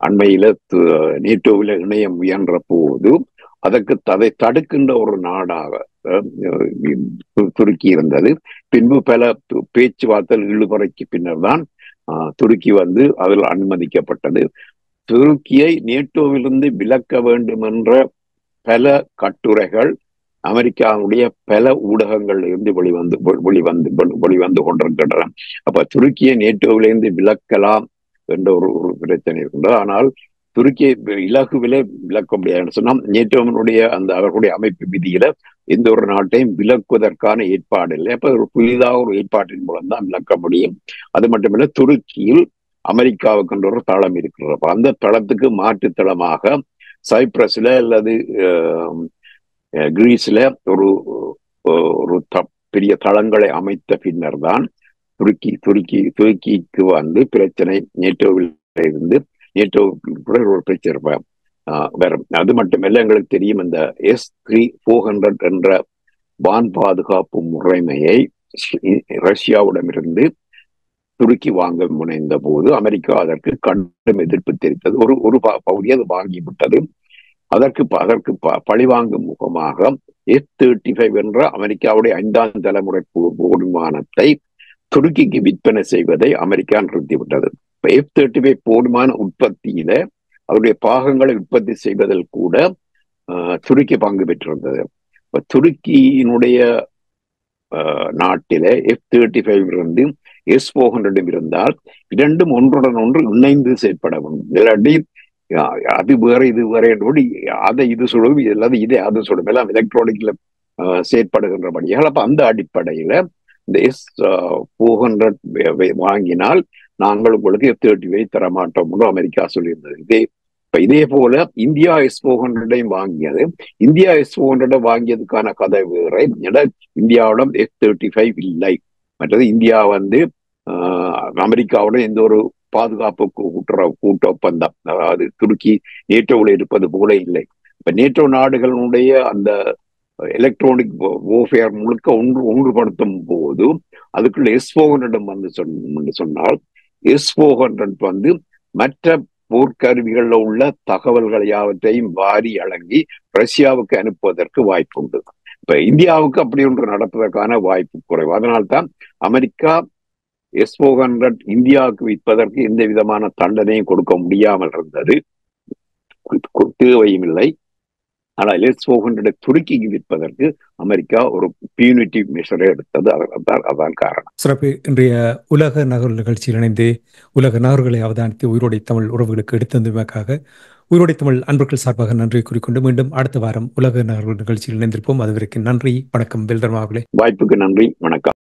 அண்மையில நேட்டோவில் இணைய முயன்ற போது அதற்கு அதை தடுக்கின்ற ஒரு நாடாக துருக்கி இருந்தது. பின்பு பல பேச்சுவார்த்தை இழுபறைக்கு பின்னர் தான் துருக்கி வந்து அதில் அனுமதிக்கப்பட்டது. துருக்கியை நேட்டோவிலிருந்து விலக்க வேண்டும் என்ற பல கட்டுரைகள் அமெரிக்காவுடைய பல ஊடகங்கள்ல இருந்து வெளிவந்து வெளிவந்து வெளிவந்து கொண்டிருக்கின்றன. அப்ப துருக்கியை நேட்டோவிலிருந்து விலக்கலாம் என்ற ஒரு ஒரு பிரச்சனை இருக்கின்றது. ஆனால் துருக்கியை இலகுவிலே விளக்க முடியாது சொன்னால் அவனுடைய அந்த அவர்களுடைய அமைப்பு விதியில எந்த ஒரு நாட்டையும் விளக்குவதற்கான ஏற்பாடு இல்லை. அப்ப ஒரு புதிதாக ஒரு ஏற்பாட்டின் மூலம் தான் முடியும். அது மட்டுமில்லை துருக்கியில் அமெரிக்காவுக்குன்ற ஒரு தளம் இருக்கிறது. அந்த தளத்துக்கு மாற்று தளமாக சைப்ரஸ்ல அல்லது கிரீஸ்ல ஒரு ஒரு பெரிய தளங்களை அமைத்த பின்னர் தான் துருக்கி துருக்கி துருக்கிக்கு வந்து பிரச்சனை நேட்டோவில் இருந்து நேட்டோ கூட ஒரு பிரச்சனை வரும் அது மட்டுமல்ல எங்களுக்கு தெரியும் இந்த எஸ் த்ரீ ஃபோர் ஹண்ட்ரட் என்ற வான் பாதுகாப்பு முறைமையை ரஷ்யாவிடமிருந்து துருக்கி வாங்க முனைந்த போது அமெரிக்கா அதற்கு கடும் எதிர்ப்பு தெரிவித்தது. ஒரு ஒரு பகுதி அது வாங்கிவிட்டது அதற்கு அதற்கு பழிவாங்கும் முகமாக எஸ் தேர்ட்டி ஃபைவ் என்ற அமெரிக்காவுடைய ஐந்தாம் தலைமுறை விமானத்தை துருக்கிக்கு விற்பனை செய்வதை அமெரிக்கா நிறுத்திவிட்டது இப்ப எஃப் தேர்ட்டி ஃபைவ் போதுமான உற்பத்தியில அவருடைய பாகங்களை உற்பத்தி செய்வதில் கூட துருக்கி பங்கு பெற்றிருந்தது. இப்ப துருக்கியினுடைய நாட்டில எஃப் தேர்ட்டி ஃபைவ் இருந்து எஸ் ஃபோர் ஹண்ட்ரடும் இருந்தால் இரண்டும் ஒன்றுடன் ஒன்று இணைந்து செயற்பட வேண்டும். இல்லாட்டி அது வேற இது வேற அதை இது சொல்லும் இல்லாத இதை அது சுடும் எல்லாம் எலக்ட்ரானிக்ல செயற்படுகின்றபடியால் அப்ப அந்த அடிப்படையில இந்த எஸ் ஃபோர் ஹண்ட்ரட் வாங்கினால் நாங்கள் உங்களுக்கு எஃப் தேர்ட்டி ஃபைவ் தரமாட்டோம் என்று அமெரிக்கா சொல்லியிருந்தது. இதே இப்ப இதே போல இந்தியா எஸ் ஃபோர் ஹண்ட்ரடையும் வாங்கியது. இந்தியா எஸ் ஃபோர் ஹண்ட்ரட வாங்கியதுக்கான கதை வேற. இந்தியாவிடம் எஃப் தேர்ட்டி ஃபைவ் இல்லை. மற்றது இந்தியா வந்து அமெரிக்காவுடன் எந்த ஒரு பாதுகாப்பு கூட்டுற கூட்ட ஒப்பந்தம் அதாவது துருக்கி நேட்டோவில் இருப்பது போல இல்லை. இப்ப நேட்டோ நாடுகளுடைய அந்த எலக்ட்ரானிக் ஓஃபேர் முழுக்க ஒன்று ஒன்றுபடுத்தும் போது அதுக்குள்ள எஸ் ஃபோர் ஹண்ட்ரட் வந்து சொன்னால் எஸ் ஃபோர் ஹண்ட்ரட் வந்து மற்ற போர்க்கருவிகளில் உள்ள தகவல்கள் யாவற்றையும் வாரி அழங்கி ரஷ்யாவுக்கு அனுப்புவதற்கு வாய்ப்பு உண்டு. இப்ப இந்தியாவுக்கு அப்படி ஒன்று நடப்பதற்கான வாய்ப்பு குறைவு. அதனால்தான் அமெரிக்கா எஸ் ஃபோர் ஹண்ட்ரட் இந்தியாவுக்கு விற்பதற்கு எந்த விதமான தண்டனையும் கொடுக்க முடியாமல் இருந்தது. தேவையும் இல்லை. ஆனால் எஸ் ஃபோர் ஹண்ட்ரட் துருக்கிக்கு விற்பதற்கு அமெரிக்கா ஒரு பியூனிட்டி மெஷரை எடுத்தது. அதான் காரணம். சிறப்பு. இன்றைய உலக நகர் நிகழ்ச்சியில் இணைந்து உலக நகர்களை அவதானித்து உயிரோடை தமிழ் உறவுகளுக்கு எடுத்ததுக்காக உயிரோடை தமிழ் அன்பர்கள் சார்பாக நன்றி கூறிக்கொண்டு மீண்டும் அடுத்த வாரம் உலக நகர்கள் நிகழ்ச்சியில் இணைந்திருப்போம். அதுவரைக்கும் நன்றி வணக்கம் வெல்தர்மாவிலே வாய்ப்புக்கு நன்றி வணக்கம்.